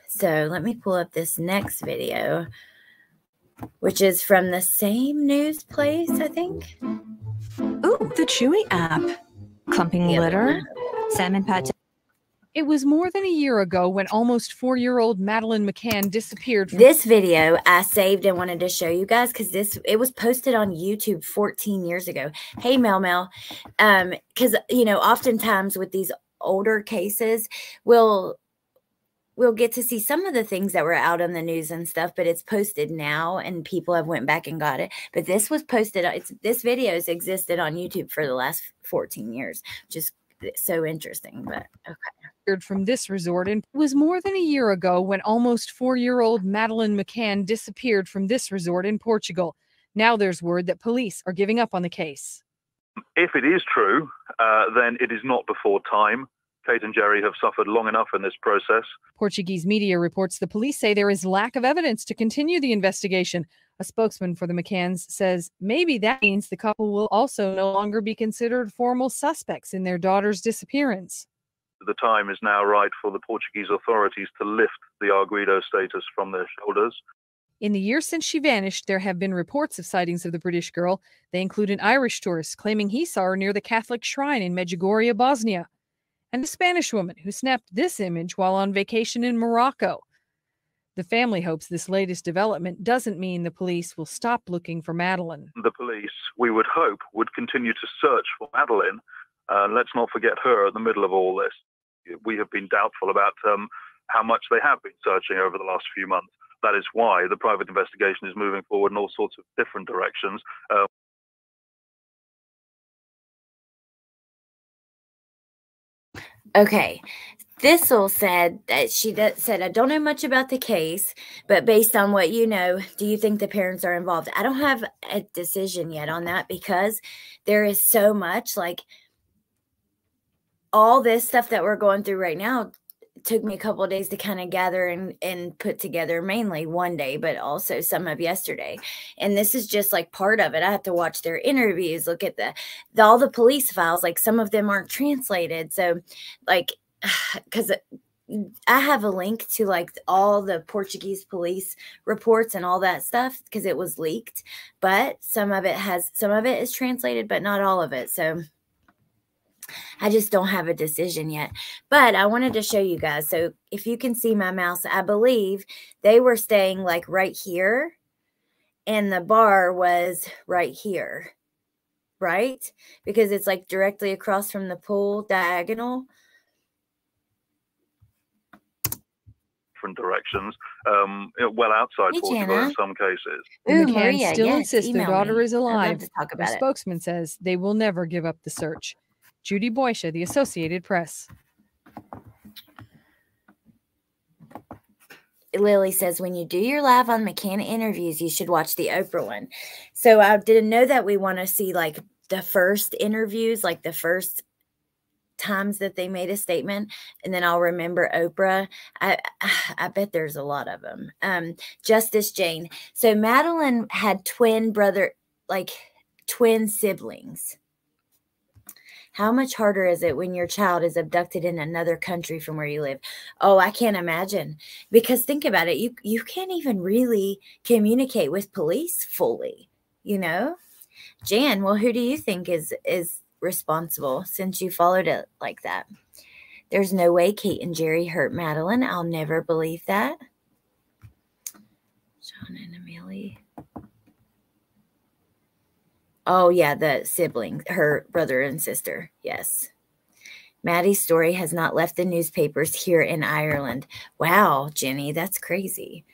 Speaker 1: So let me pull up this next video which is from the same news place, I think.
Speaker 9: Ooh, the Chewy app. Clumping litter, salmon patch.
Speaker 10: It was more than a year ago when almost four year old Madeleine McCann disappeared.
Speaker 1: this video I saved and wanted to show you guys because this it was posted on YouTube 14 years ago. Hey Mel Mel. Um, because you know, oftentimes with these older cases, we'll we'll get to see some of the things that were out on the news and stuff but it's posted now and people have went back and got it. But this was posted it's this video has existed on youtube for the last 14 years just so interesting but okay.
Speaker 10: From this resort and it was more than a year ago when almost four-year-old Madeleine mccann disappeared from this resort in portugal. Now there's word that police are giving up on the case.
Speaker 11: If it is true uh, then it is not before time Kate and Gerry have suffered long enough in this process.
Speaker 10: Portuguese media reports the police say there is lack of evidence to continue the investigation. A spokesman for the McCanns says maybe that means the couple will also no longer be considered formal suspects in their daughter's disappearance.
Speaker 11: the time is now right for the Portuguese authorities to lift the Arguido status from their shoulders.
Speaker 10: In the years since she vanished, there have been reports of sightings of the British girl. They include an Irish tourist claiming he saw her near the Catholic shrine in Medjugorje, Bosnia, and a Spanish woman who snapped this image while on vacation in Morocco. The family hopes this latest development doesn't mean the police will stop looking for Madeleine.
Speaker 11: The police, we would hope, would continue to search for Madeleine. Uh, let's not forget her in the middle of all this. We have been doubtful about um, how much they have been searching over the last few months. That is why the private investigation is moving forward in all sorts of different directions. Uh,
Speaker 1: Okay. Thistle said that she said, I don't know much about the case, but based on what you know, do you think the parents are involved? I don't have a decision yet on that because there is so much like all this stuff that we're going through right now took me a couple days to kind of gather and, and put together mainly one day but also some of yesterday. And this is just like part of it. I have to watch their interviews look at the, the all the police files like some of them aren't translated. So like <sighs> because uh, I have a link to like all the Portuguese police reports and all that stuff because it was leaked, but some of it has some of it is translated, but not all of it. So I just don't have a decision yet. But I wanted to show you guys. So if you can see my mouse, I believe they were staying like right here and the bar was right here. Right? Because it's like directly across from the pool diagonal.
Speaker 11: different directions, um, well outside
Speaker 1: Hey,
Speaker 11: Portugal in some cases.
Speaker 10: The
Speaker 1: Ooh,
Speaker 10: McCanns
Speaker 1: Maria,
Speaker 10: still
Speaker 1: yes,
Speaker 10: insist their daughter
Speaker 1: me.
Speaker 10: is
Speaker 1: I'd love
Speaker 10: alive.
Speaker 1: to talk
Speaker 10: Their
Speaker 1: about it.
Speaker 10: spokesman says they will never give up the search. Judy Boysha, The Associated Press.
Speaker 1: Lily says when you do your live on McCann interviews, you should watch the Oprah one. So I didn't know that we want to see like the first interviews, like the first times that they made a statement, and then I'll remember Oprah. I <sighs> I bet there's a lot of them. Um, Justice Jane. So Madeleine had twin brother, like twin siblings. How much harder is it when your child is abducted in another country from where you live? Oh, I can't imagine. Because think about it, you you can't even really communicate with police fully, you know? Jan, well, who do you think is is responsible since you followed it like that? There's no way Kate and Gerry hurt Madeleine. I'll never believe that. Sean and Amelie. Oh, yeah, the sibling, her brother and sister. Yes. Maddie's story has not left the newspapers here in Ireland. Wow, Jenny, that's crazy.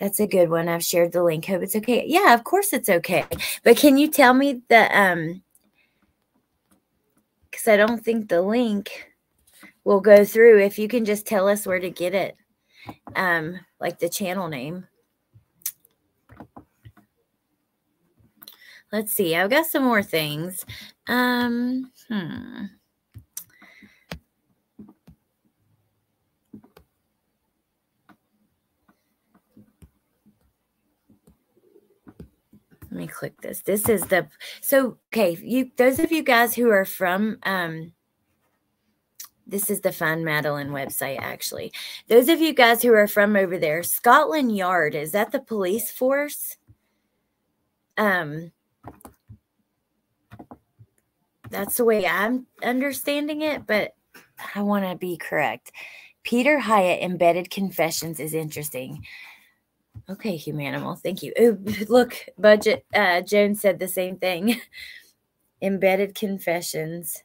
Speaker 1: That's a good one. I've shared the link. Hope it's okay. Yeah, of course it's okay. But can you tell me the um because I don't think the link will go through. If you can just tell us where to get it. Um, like the channel name. Let's see. I've got some more things. Um, hmm. Let me click this. This is the so okay, you those of you guys who are from um this is the Find Madeleine website actually. Those of you guys who are from over there, Scotland Yard, is that the police force? Um that's the way I'm understanding it, but I want to be correct. Peter Hyatt embedded confessions is interesting. Okay, humanimal. Thank you. Ooh, look, budget. Uh, Joan said the same thing. <laughs> embedded confessions.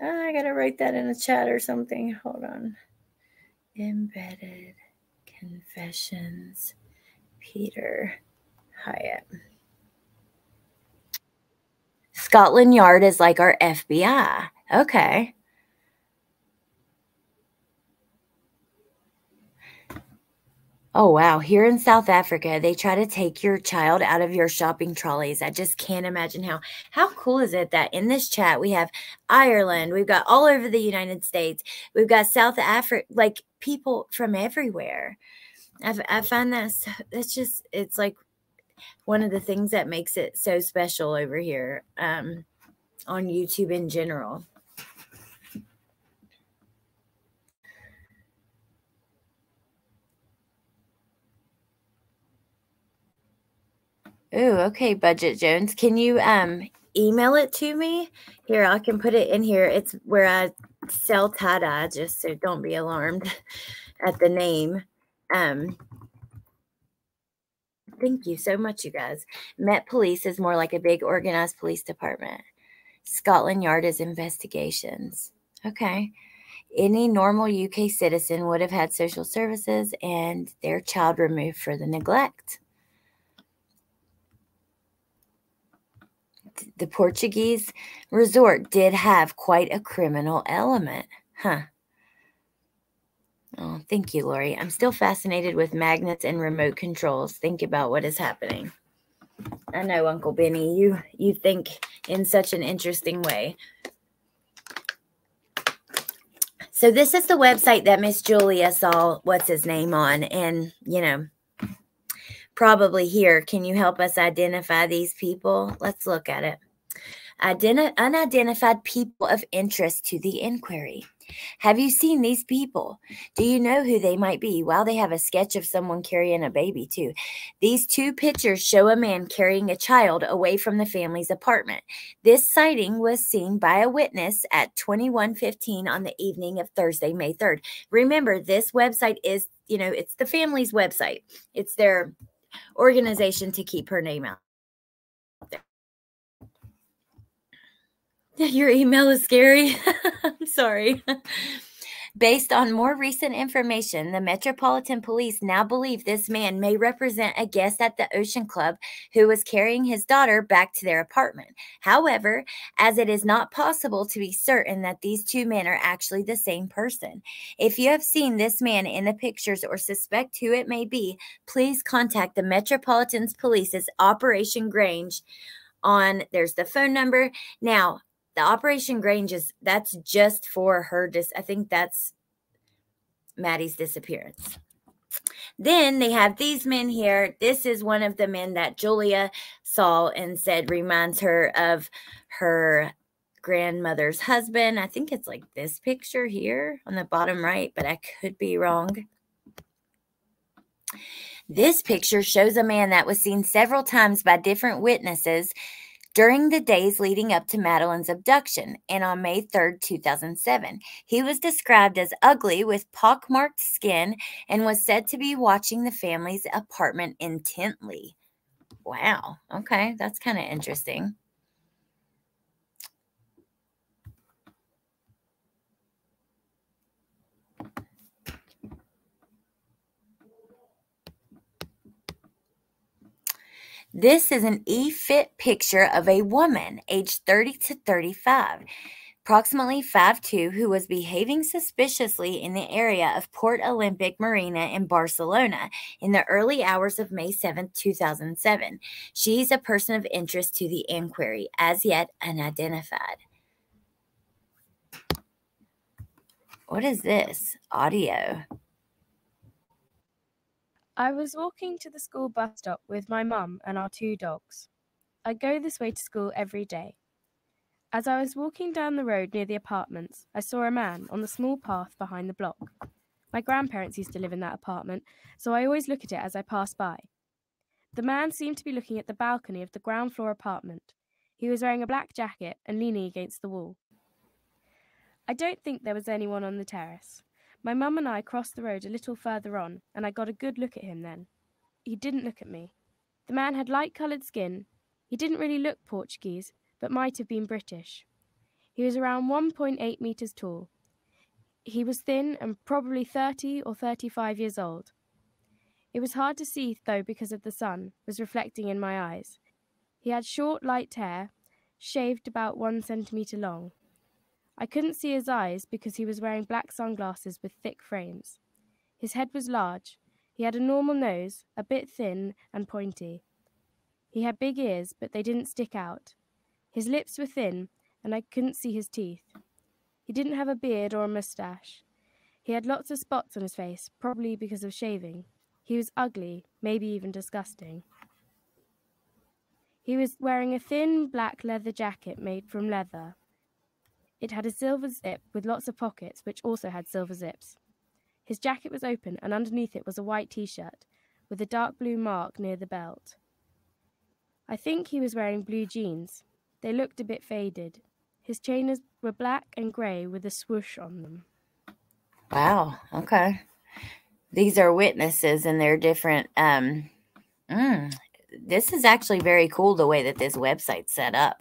Speaker 1: Ah, I gotta write that in the chat or something. Hold on. Embedded confessions. Peter Hyatt. Scotland Yard is like our FBI. Okay. Oh, wow. Here in South Africa, they try to take your child out of your shopping trolleys. I just can't imagine how. How cool is it that in this chat we have Ireland, we've got all over the United States, we've got South Africa, like people from everywhere. I, I find that that's just, it's like one of the things that makes it so special over here um, on YouTube in general. Ooh, okay, Budget Jones. Can you um email it to me? Here, I can put it in here. It's where I sell tie dye, just so don't be alarmed <laughs> at the name. Um, thank you so much, you guys. Met Police is more like a big organized police department. Scotland Yard is investigations. Okay. Any normal UK citizen would have had social services and their child removed for the neglect. The Portuguese resort did have quite a criminal element. Huh. Oh, thank you, Lori. I'm still fascinated with magnets and remote controls. Think about what is happening. I know, Uncle Benny, you you think in such an interesting way. So this is the website that Miss Julia saw what's his name on, and you know, probably here. Can you help us identify these people? Let's look at it. Identi- unidentified people of interest to the inquiry. Have you seen these people? Do you know who they might be? Well, they have a sketch of someone carrying a baby, too. These two pictures show a man carrying a child away from the family's apartment. This sighting was seen by a witness at 2115 on the evening of Thursday, May 3rd. Remember, this website is, you know, it's the family's website, it's their organization to keep her name out <laughs> Your email is scary. <laughs> I'm sorry. Based on more recent information, the Metropolitan Police now believe this man may represent a guest at the Ocean Club who was carrying his daughter back to their apartment. However, as it is not possible to be certain that these two men are actually the same person, if you have seen this man in the pictures or suspect who it may be, please contact the Metropolitan Police's Operation Grange on there's the phone number. Now, the Operation Grange is that's just for her dis I think that's Maddie's disappearance. Then they have these men here. This is one of the men that Julia saw and said reminds her of her grandmother's husband. I think it's like this picture here on the bottom right, but I could be wrong. This picture shows a man that was seen several times by different witnesses during the days leading up to Madeleine's abduction and on May 3, 2007. He was described as ugly with pockmarked skin and was said to be watching the family's apartment intently. Wow. Okay, that's kind of interesting. This is an e-fit picture of a woman aged 30 to 35, approximately 5'2", who was behaving suspiciously in the area of Port Olympic Marina in Barcelona in the early hours of May 7, 2007. She's a person of interest to the inquiry, as yet unidentified. What is this? Audio.
Speaker 12: I was walking to the school bus stop with my mum and our two dogs. I go this way to school every day. As I was walking down the road near the apartments, I saw a man on the small path behind the block. My grandparents used to live in that apartment, so I always look at it as I pass by. The man seemed to be looking at the balcony of the ground floor apartment. He was wearing a black jacket and leaning against the wall. I don't think there was anyone on the terrace. My mum and I crossed the road a little further on, and I got a good look at him then. He didn't look at me. The man had light coloured skin. He didn't really look Portuguese, but might have been British. He was around 1.8 metres tall. He was thin and probably 30 or 35 years old. It was hard to see, though, because of the sun was reflecting in my eyes. He had short, light hair, shaved about one centimetre long. I couldn't see his eyes because he was wearing black sunglasses with thick frames. His head was large. He had a normal nose, a bit thin and pointy. He had big ears, but they didn't stick out. His lips were thin, and I couldn't see his teeth. He didn't have a beard or a moustache. He had lots of spots on his face, probably because of shaving. He was ugly, maybe even disgusting. He was wearing a thin black leather jacket made from leather. It had a silver zip with lots of pockets, which also had silver zips. His jacket was open, and underneath it was a white t shirt with a dark blue mark near the belt. I think he was wearing blue jeans. They looked a bit faded. His trainers were black and grey with a swoosh on them.
Speaker 1: Wow. Okay. These are witnesses and they're different. Um, mm, this is actually very cool the way that this website's set up.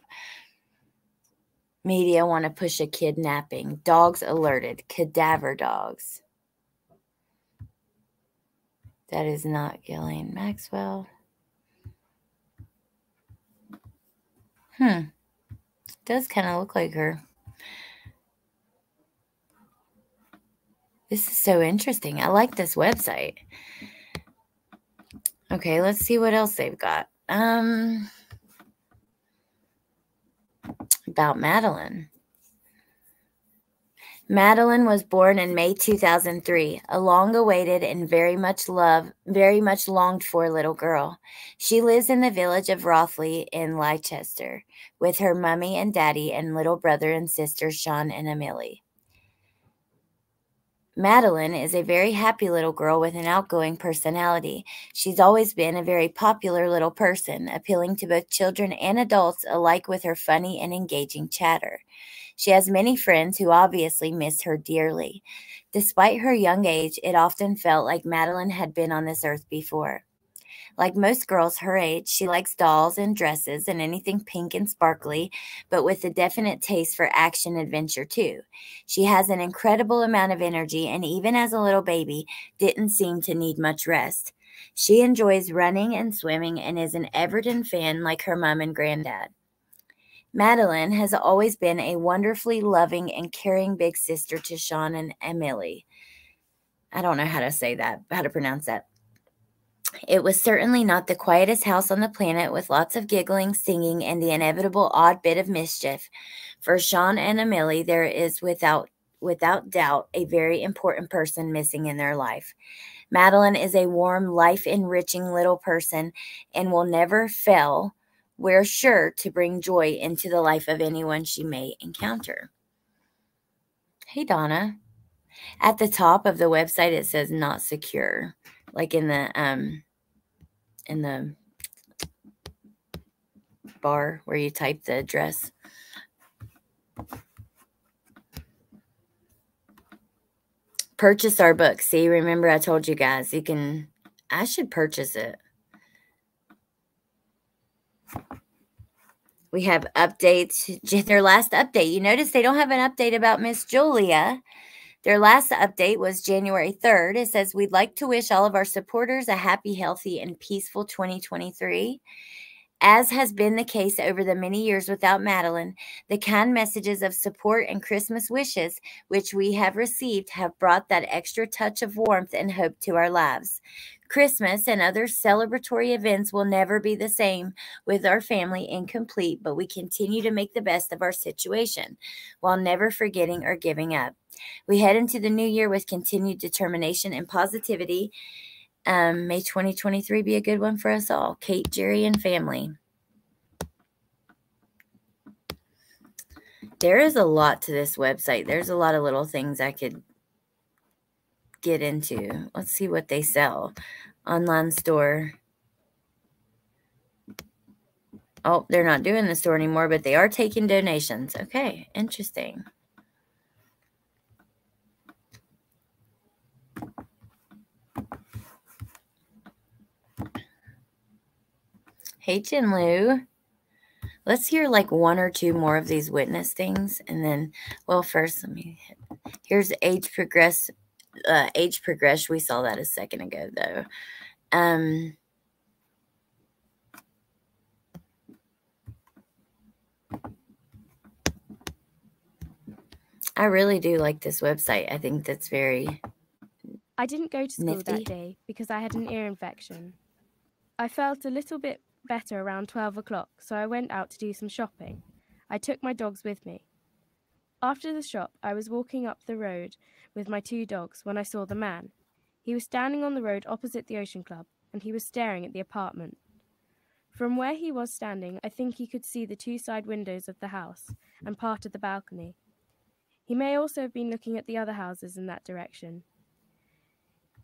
Speaker 1: Media want to push a kidnapping. Dogs alerted. Cadaver dogs. That is not Ghislaine Maxwell. Hmm. Does kind of look like her. This is so interesting. I like this website. Okay, let's see what else they've got. Um about Madeleine. Madeleine was born in May 2003, a long awaited and very much loved, very much longed for little girl. She lives in the village of Rothley in Leicester with her mummy and daddy and little brother and sister Sean and Amelie. Madeleine is a very happy little girl with an outgoing personality. She's always been a very popular little person, appealing to both children and adults alike with her funny and engaging chatter. She has many friends who obviously miss her dearly. Despite her young age, it often felt like Madeleine had been on this earth before. Like most girls her age, she likes dolls and dresses and anything pink and sparkly, but with a definite taste for action adventure too. She has an incredible amount of energy and even as a little baby, didn't seem to need much rest. She enjoys running and swimming and is an Everton fan like her mom and granddad. Madeleine has always been a wonderfully loving and caring big sister to Sean and Emily. I don't know how to say that, how to pronounce that. It was certainly not the quietest house on the planet with lots of giggling, singing, and the inevitable odd bit of mischief. For Sean and Amelie, there is without without doubt a very important person missing in their life. Madeleine is a warm, life enriching little person and will never fail, we're sure, to bring joy into the life of anyone she may encounter. Hey, Donna. At the top of the website, it says not secure like in the um in the bar where you type the address. Purchase our book. See, remember I told you guys you can I should purchase it. We have updates. Their last update. You notice they don't have an update about Miss Julia. Their last update was January 3rd. It says, We'd like to wish all of our supporters a happy, healthy, and peaceful 2023. As has been the case over the many years without Madeleine, the kind messages of support and Christmas wishes which we have received have brought that extra touch of warmth and hope to our lives. Christmas and other celebratory events will never be the same with our family incomplete, but we continue to make the best of our situation while never forgetting or giving up. We head into the new year with continued determination and positivity. Um, may 2023 be a good one for us all. Kate, Gerry, and family. There is a lot to this website. There's a lot of little things I could get into. Let's see what they sell. Online store. Oh, they're not doing the store anymore, but they are taking donations. Okay, interesting. Hey, Lu. Let's hear like one or two more of these witness things. And then, well, first, let me hit. Here's age progress. Uh, age progress. We saw that a second ago, though. Um, I really do like this website. I think that's very.
Speaker 12: I didn't go to school
Speaker 1: nifty.
Speaker 12: that day because I had an ear infection. I felt a little bit better around 12 o'clock, so I went out to do some shopping. I took my dogs with me. After the shop, I was walking up the road with my two dogs when I saw the man. He was standing on the road opposite the Ocean Club, and he was staring at the apartment. From where he was standing, I think he could see the two side windows of the house and part of the balcony. He may also have been looking at the other houses in that direction.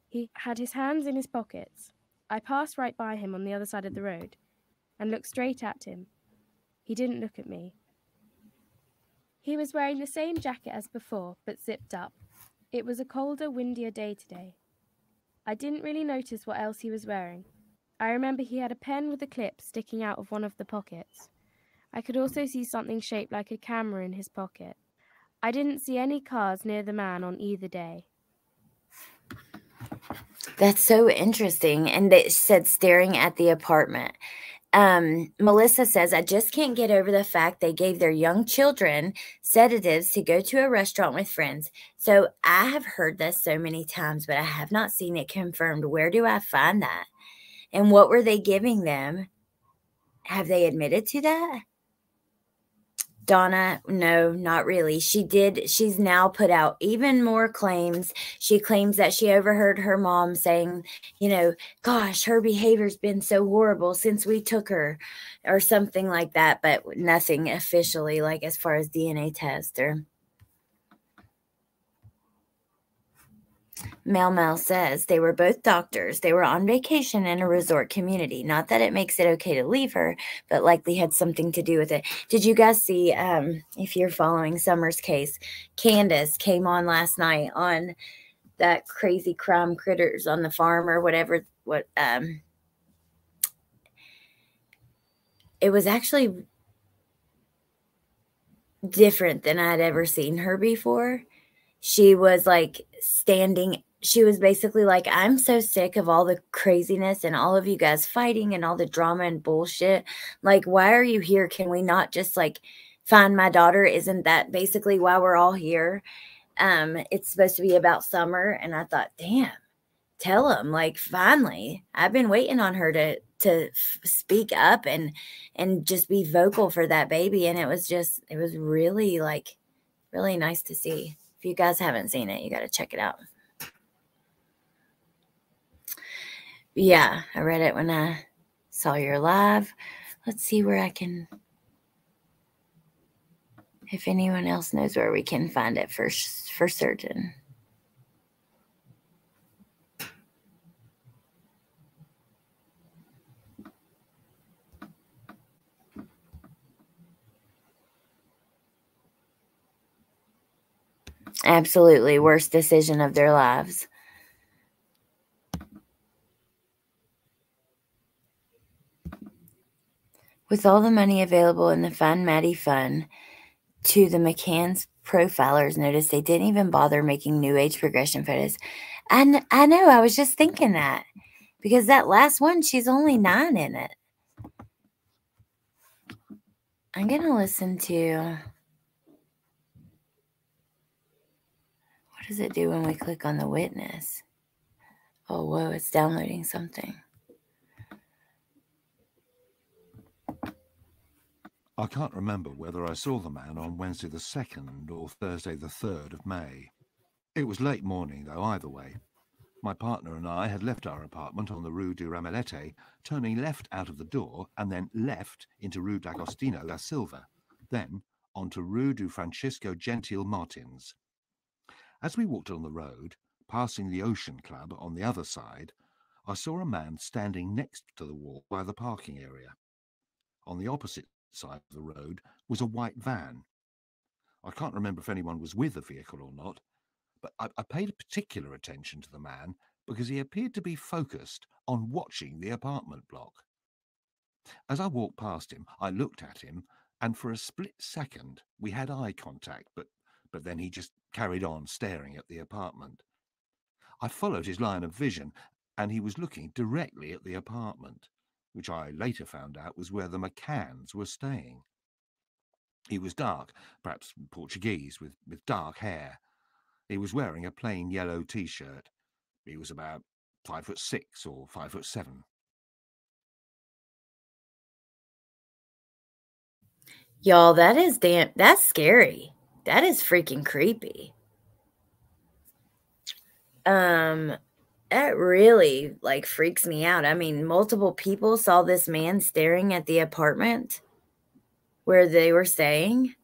Speaker 12: He had his hands in his pockets. I passed right by him on the other side of the road. and looked straight at him. He didn't look at me. He was wearing the same jacket as before, but zipped up. It was a colder, windier day today. I didn't really notice what else he was wearing. I remember he had a pen with a clip sticking out of one of the pockets. I could also see something shaped like a camera in his pocket. I didn't see any cars near the man on either day.
Speaker 1: That's so interesting. And they said staring at the apartment. Um, Melissa says, I just can't get over the fact they gave their young children sedatives to go to a restaurant with friends. So I have heard this so many times, but I have not seen it confirmed. Where do I find that? And what were they giving them? Have they admitted to that? Donna, no, not really. She did, she's now put out even more claims. She claims that she overheard her mom saying, you know, gosh, her behavior's been so horrible since we took her, or something like that, but nothing officially, like as far as DNA test or Mel Mel says they were both doctors. They were on vacation in a resort community. Not that it makes it okay to leave her, but likely had something to do with it. Did you guys see, um, if you're following Summer's case, Candace came on last night on that crazy crime critters on the farm or whatever. What, um, it was actually different than I'd ever seen her before. She was like standing she was basically like, I'm so sick of all the craziness and all of you guys fighting and all the drama and bullshit. Like, why are you here? Can we not just like find my daughter? Isn't that basically why we're all here? Um, it's supposed to be about summer. And I thought, damn, tell him, like, finally, I've been waiting on her to to speak up and and just be vocal for that baby. And it was just, it was really like really nice to see. If you guys haven't seen it, you got to check it out. Yeah, I read it when I saw your live. Let's see where I can. If anyone else knows where we can find it for for certain. Absolutely. Worst decision of their lives. With all the money available in the Fun Maddie Fund, to the McCann's profilers notice they didn't even bother making new age progression photos. And I know, I was just thinking that because that last one, she's only nine in it. I'm going to listen to. What does it do when we click on the witness? Oh, whoa, it's downloading something.
Speaker 13: I can't remember whether I saw the man on Wednesday the 2nd or Thursday the 3rd of May. It was late morning, though, either way. My partner and I had left our apartment on the Rue du Ramelette, turning left out of the door and then left into Rue d'Agostino la Silva, then onto Rue du Francisco Gentil Martins. As we walked on the road, passing the Ocean Club on the other side, I saw a man standing next to the wall by the parking area. On the opposite side of the road was a white van. I can't remember if anyone was with the vehicle or not, but I, I paid particular attention to the man because he appeared to be focused on watching the apartment block. As I walked past him, I looked at him, and for a split second we had eye contact, but but then he just carried on staring at the apartment. I followed his line of vision, and he was looking directly at the apartment, which I later found out was where the McCanns were staying. He was dark, perhaps Portuguese, with, with dark hair. He was wearing a plain yellow t shirt. He was about five foot six or five foot seven.
Speaker 1: Y'all, that is damn, that's scary that is freaking creepy. Um, that really like freaks me out. I mean, multiple people saw this man staring at the apartment where they were staying.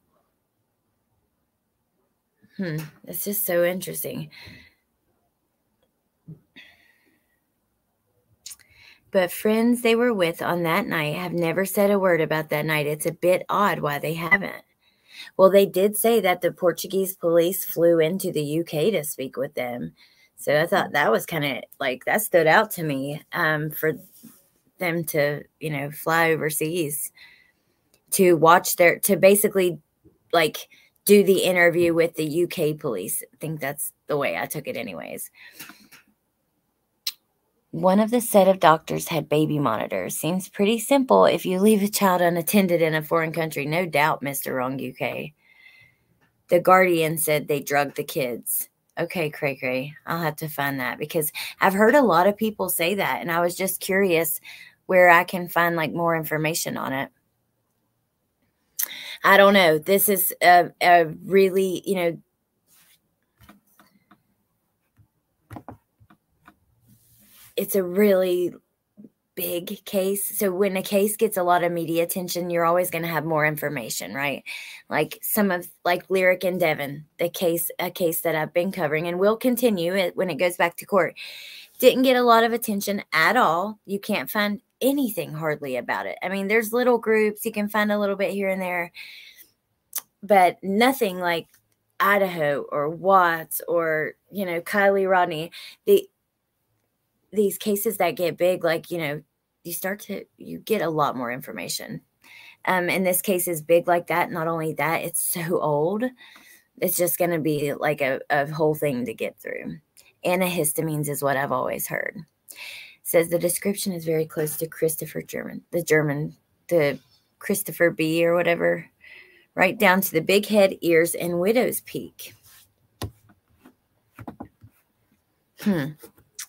Speaker 1: Hmm, it's just so interesting. but friends they were with on that night have never said a word about that night. It's a bit odd why they haven't. Well, they did say that the Portuguese police flew into the UK to speak with them. So I thought that was kind of like that stood out to me um, for them to, you know, fly overseas to watch their, to basically like do the interview with the UK police. I think that's the way I took it, anyways. One of the set of doctors had baby monitors. Seems pretty simple if you leave a child unattended in a foreign country. No doubt, Mr. Wrong UK. The Guardian said they drugged the kids. Okay, cray cray. I'll have to find that because I've heard a lot of people say that, and I was just curious where I can find like more information on it. I don't know. This is a, a really, you know, it's a really big case. So when a case gets a lot of media attention, you're always going to have more information, right? Like some of like Lyric and Devon, the case a case that I've been covering and will continue it when it goes back to court. Didn't get a lot of attention at all. You can't find anything hardly about it. I mean, there's little groups you can find a little bit here and there, but nothing like Idaho or Watts or you know Kiely Rodni. The these cases that get big, like, you know, you start to, you get a lot more information. Um, and this case is big like that. Not only that, it's so old. It's just going to be like a, a whole thing to get through. Antihistamines is what I've always heard. says the description is very close to Christopher German, the German, the Christopher B or whatever, right down to the big head, ears, and widow's peak. Hmm.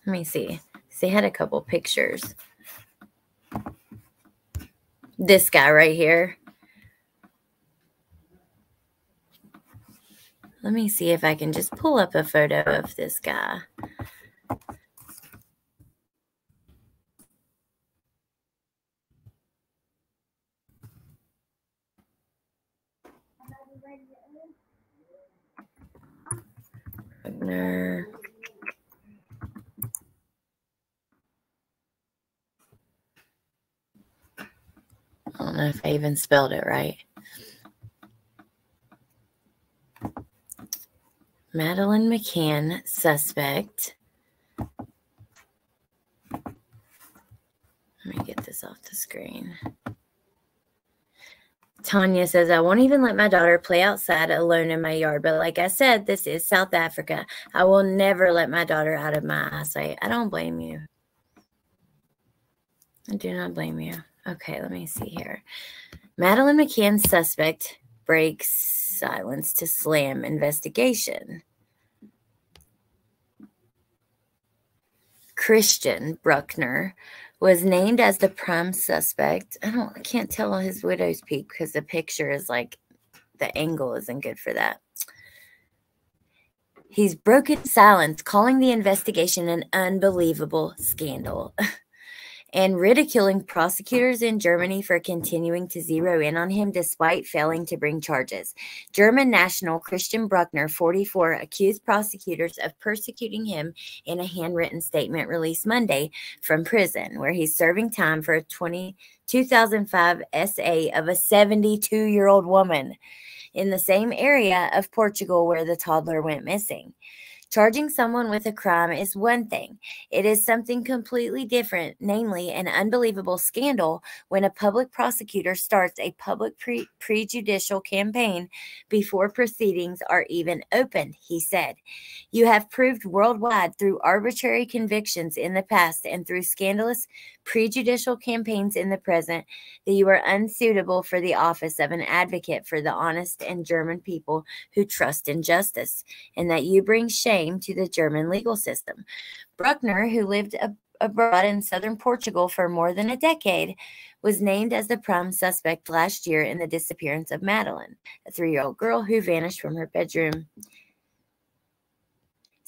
Speaker 1: Let me see. They had a couple pictures. This guy right here. Let me see if I can just pull up a photo of this guy. Wagner. I don't know if I even spelled it right. Madeleine McCann, suspect. Let me get this off the screen. Tanya says, I won't even let my daughter play outside alone in my yard. But like I said, this is South Africa. I will never let my daughter out of my eyesight. I don't blame you. I do not blame you. Okay, let me see here. Madeleine McCann's suspect breaks silence to slam investigation. Christian Bruckner was named as the prime suspect. I don't I can't tell his widow's peak because the picture is like the angle isn't good for that. He's broken silence, calling the investigation an unbelievable scandal. <laughs> and ridiculing prosecutors in Germany for continuing to zero in on him despite failing to bring charges. German national Christian Bruckner, 44, accused prosecutors of persecuting him in a handwritten statement released Monday from prison, where he's serving time for a 20, 2005 SA of a 72 year old woman in the same area of Portugal where the toddler went missing. Charging someone with a crime is one thing, it is something completely different, namely, an unbelievable scandal when a public prosecutor starts a public pre- prejudicial campaign before proceedings are even opened, he said. You have proved worldwide through arbitrary convictions in the past and through scandalous prejudicial campaigns in the present that you are unsuitable for the office of an advocate for the honest and German people who trust in justice, and that you bring shame to the German legal system. Bruckner, who lived ab- abroad in southern Portugal for more than a decade, was named as the prime suspect last year in the disappearance of Madeleine, a three year old girl who vanished from her bedroom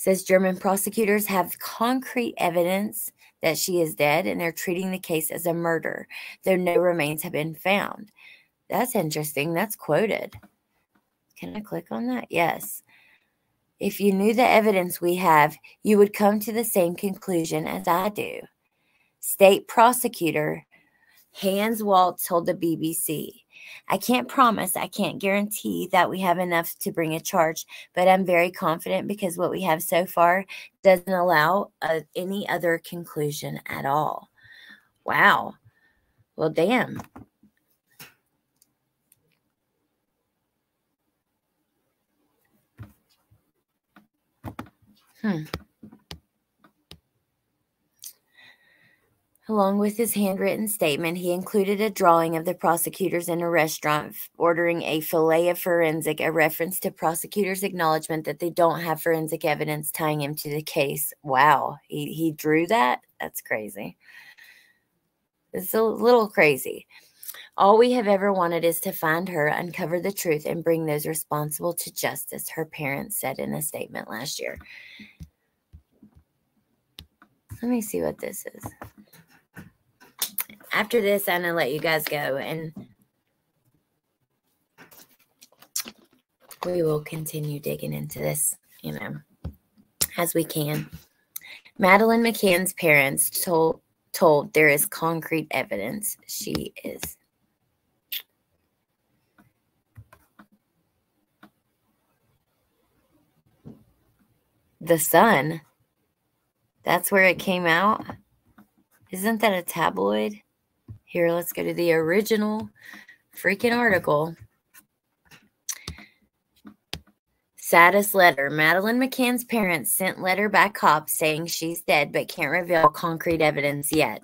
Speaker 1: says German prosecutors have concrete evidence that she is dead and they're treating the case as a murder, though no remains have been found. That's interesting. That's quoted. Can I click on that? Yes. If you knew the evidence we have, you would come to the same conclusion as I do. State prosecutor Hans Wolters told the BBC. I can't promise, I can't guarantee that we have enough to bring a charge, but I'm very confident because what we have so far doesn't allow uh, any other conclusion at all. Wow. Well, damn. Hmm. Along with his handwritten statement, he included a drawing of the prosecutors in a restaurant ordering a filet of forensic, a reference to prosecutors' acknowledgement that they don't have forensic evidence tying him to the case. Wow, he, he drew that? That's crazy. It's a little crazy. All we have ever wanted is to find her, uncover the truth, and bring those responsible to justice, her parents said in a statement last year. Let me see what this is after this, I'm gonna let you guys go and we will continue digging into this, you know, as we can. Madeleine McCann's parents told told there is concrete evidence she is the sun. That's where it came out. Isn't that a tabloid? Here, let's go to the original freaking article. Saddest letter. Madeleine McCann's parents sent letter by cops saying she's dead but can't reveal concrete evidence yet.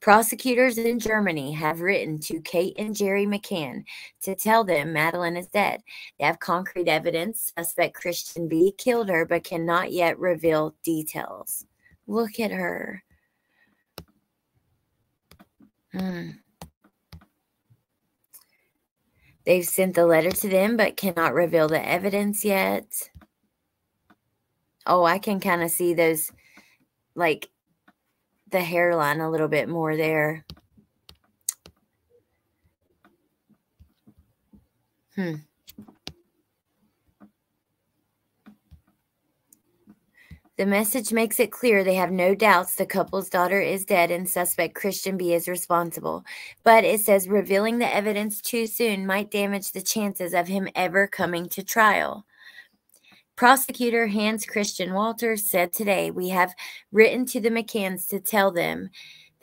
Speaker 1: Prosecutors in Germany have written to Kate and Gerry McCann to tell them Madeleine is dead. They have concrete evidence. Suspect Christian B killed her but cannot yet reveal details. Look at her. Mm. They've sent the letter to them but cannot reveal the evidence yet. Oh, I can kind of see those, like the hairline a little bit more there. Hmm. The message makes it clear they have no doubts the couple's daughter is dead and suspect Christian B is responsible. But it says revealing the evidence too soon might damage the chances of him ever coming to trial. Prosecutor Hans Christian Wolters said today, We have written to the McCanns to tell them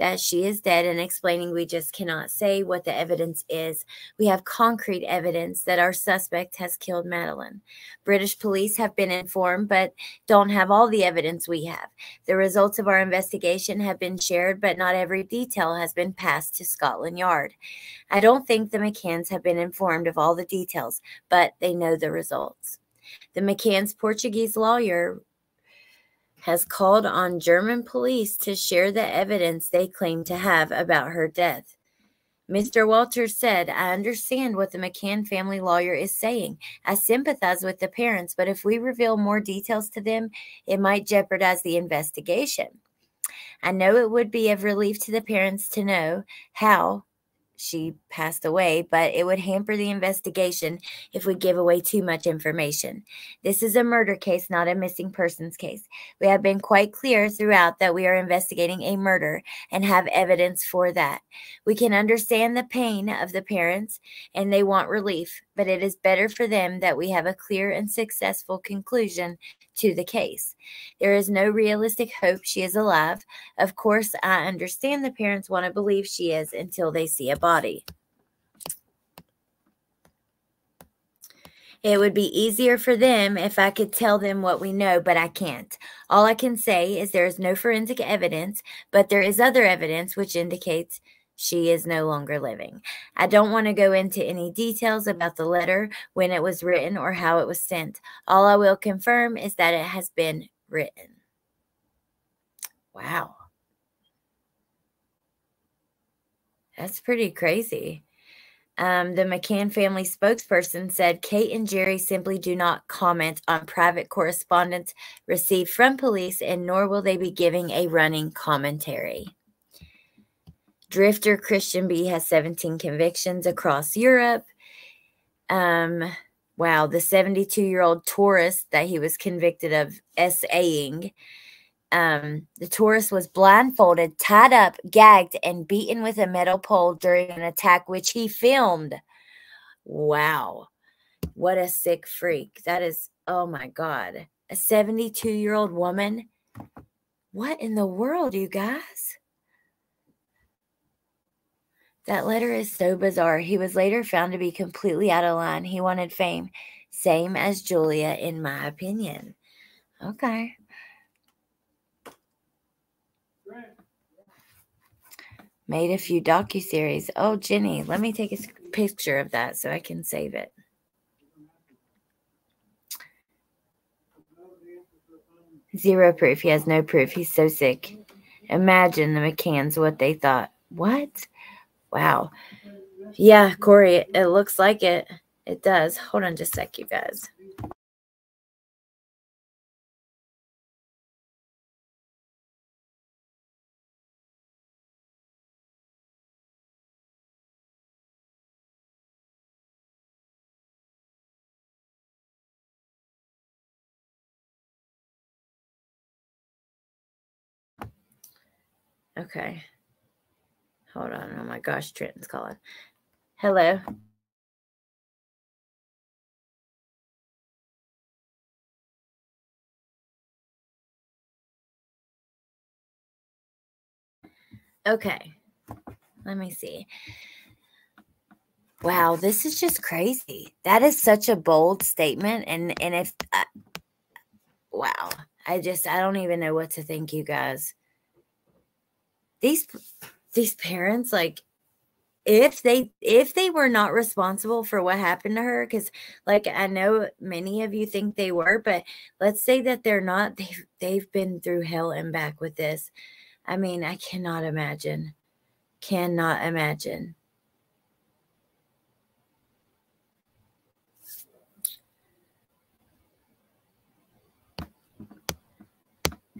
Speaker 1: that she is dead and explaining we just cannot say what the evidence is. We have concrete evidence that our suspect has killed Madeleine. British police have been informed but don't have all the evidence we have. The results of our investigation have been shared, but not every detail has been passed to Scotland Yard. I don't think the McCanns have been informed of all the details, but they know the results. The McCann's Portuguese lawyer has called on German police to share the evidence they claim to have about her death. Mr. Wolters said, I understand what the McCann family lawyer is saying. I sympathize with the parents, but if we reveal more details to them, it might jeopardize the investigation. I know it would be of relief to the parents to know how she passed away, but it would hamper the investigation if we give away too much information. This is a murder case, not a missing persons case. We have been quite clear throughout that we are investigating a murder and have evidence for that. We can understand the pain of the parents and they want relief, but it is better for them that we have a clear and successful conclusion to the case. There is no realistic hope she is alive. Of course, I understand the parents want to believe she is until they see a body. It would be easier for them if I could tell them what we know, but I can't. All I can say is there is no forensic evidence, but there is other evidence which indicates she is no longer living. I don't want to go into any details about the letter, when it was written, or how it was sent. All I will confirm is that it has been written. Wow. That's pretty crazy. Um, the McCann family spokesperson said Kate and Gerry simply do not comment on private correspondence received from police, and nor will they be giving a running commentary. Drifter Christian B has 17 convictions across Europe. Um, wow, the 72 year old tourist that he was convicted of SAing um, the tourist was blindfolded, tied up, gagged, and beaten with a metal pole during an attack, which he filmed. Wow. What a sick freak. That is, oh my God. A 72 year old woman. What in the world, you guys? That letter is so bizarre. He was later found to be completely out of line. He wanted fame, same as Julia, in my opinion. Okay. Made a few docu-series. Oh, Jenny, let me take a picture of that so I can save it. Zero proof. He has no proof. He's so sick. Imagine the McCanns what they thought. What? Wow. Yeah, Corey, it looks like it. It does. Hold on just a sec, you guys. Okay. Hold on. Oh my gosh, Trenton's calling. Hello. Okay. Let me see. Wow, this is just crazy. That is such a bold statement and and if uh, wow, I just I don't even know what to think you guys. These these parents like if they if they were not responsible for what happened to her cuz like I know many of you think they were but let's say that they're not <laughs> they've they've been through hell and back with this. I mean, I cannot imagine. Cannot imagine.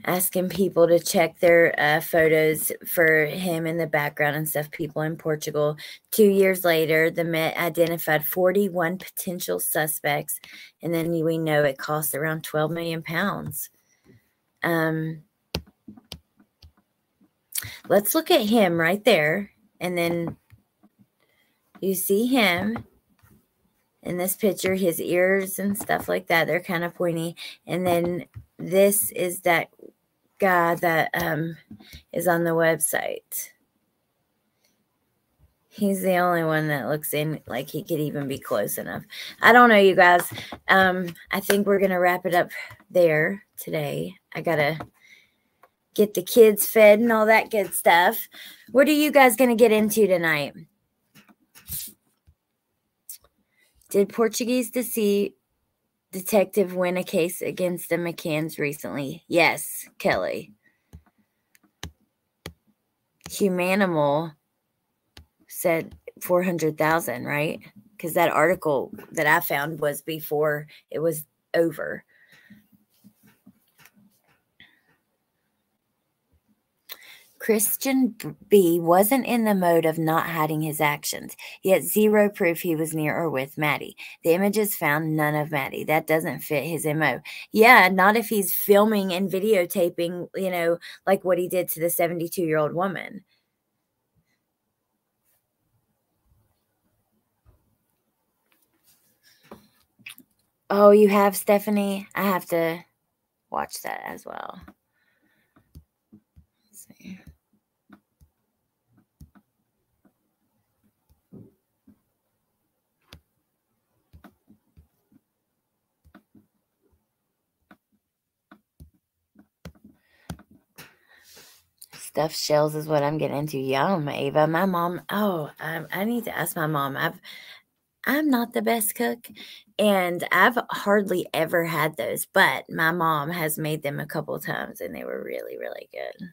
Speaker 1: Asking people to check their uh, photos for him in the background and stuff. People in Portugal. Two years later, the Met identified 41 potential suspects, and then we know it cost around 12 million pounds. Um, let's look at him right there, and then you see him in this picture his ears and stuff like that they're kind of pointy and then this is that guy that um, is on the website. He's the only one that looks in like he could even be close enough. I don't know, you guys. Um, I think we're going to wrap it up there today. I got to get the kids fed and all that good stuff. What are you guys going to get into tonight? Did Portuguese deceive detective win a case against the McCanns recently? Yes, Kelly. Humanimal said 400,000, right? Because that article that I found was before it was over. Christian B wasn't in the mode of not hiding his actions, yet zero proof he was near or with Maddie. The images found none of Maddie. That doesn't fit his MO. Yeah, not if he's filming and videotaping, you know, like what he did to the 72 year old woman. Oh, you have Stephanie? I have to watch that as well. Stuffed shells is what I'm getting into. Yum, Ava. My mom. Oh, um, I need to ask my mom. I've, I'm not the best cook, and I've hardly ever had those. But my mom has made them a couple times, and they were really, really good.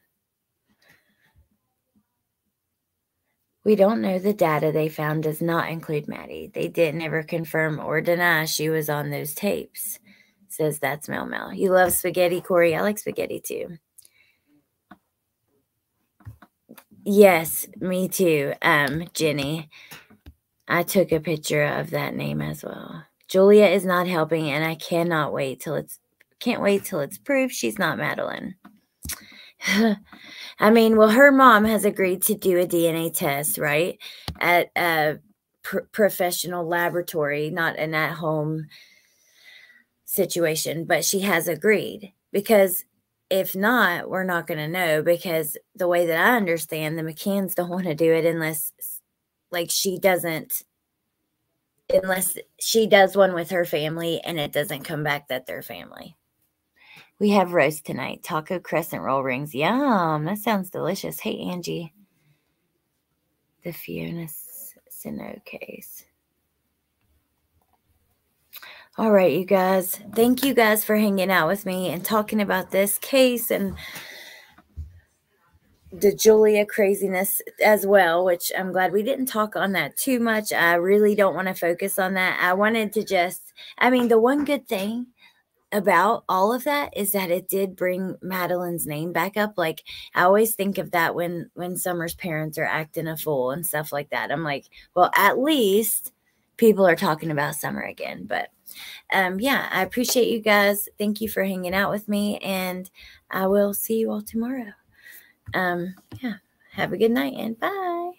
Speaker 1: We don't know the data they found does not include Maddie. They didn't ever confirm or deny she was on those tapes. Says that's Mel Mel. You love spaghetti, Corey. I like spaghetti too. Yes, me too. Um, Jenny. I took a picture of that name as well. Julia is not helping, and I cannot wait till it's can't wait till it's proved she's not Madeleine. <sighs> I mean, well, her mom has agreed to do a DNA test, right? At a pr- professional laboratory, not an at home situation, but she has agreed because if not, we're not going to know because the way that I understand the McCanns don't <laughs> want to do it unless like she doesn't unless she does one with her family and it doesn't come back that they're family. We have roast tonight. Taco crescent roll rings. Yum. That sounds delicious. Hey, Angie. The Fiona Sino case. All right, you guys. Thank you guys for hanging out with me and talking about this case and the Julia craziness as well, which I'm glad we didn't talk on that too much. I really don't want to focus on that. I wanted to just, I mean, the one good thing about all of that is that it did bring Madeleine's name back up. Like I always think of that when when Summer's parents are acting a fool and stuff like that. I'm like, well, at least people are talking about Summer again. But um yeah, I appreciate you guys. Thank you for hanging out with me and I will see you all tomorrow. Um yeah, have a good night and bye.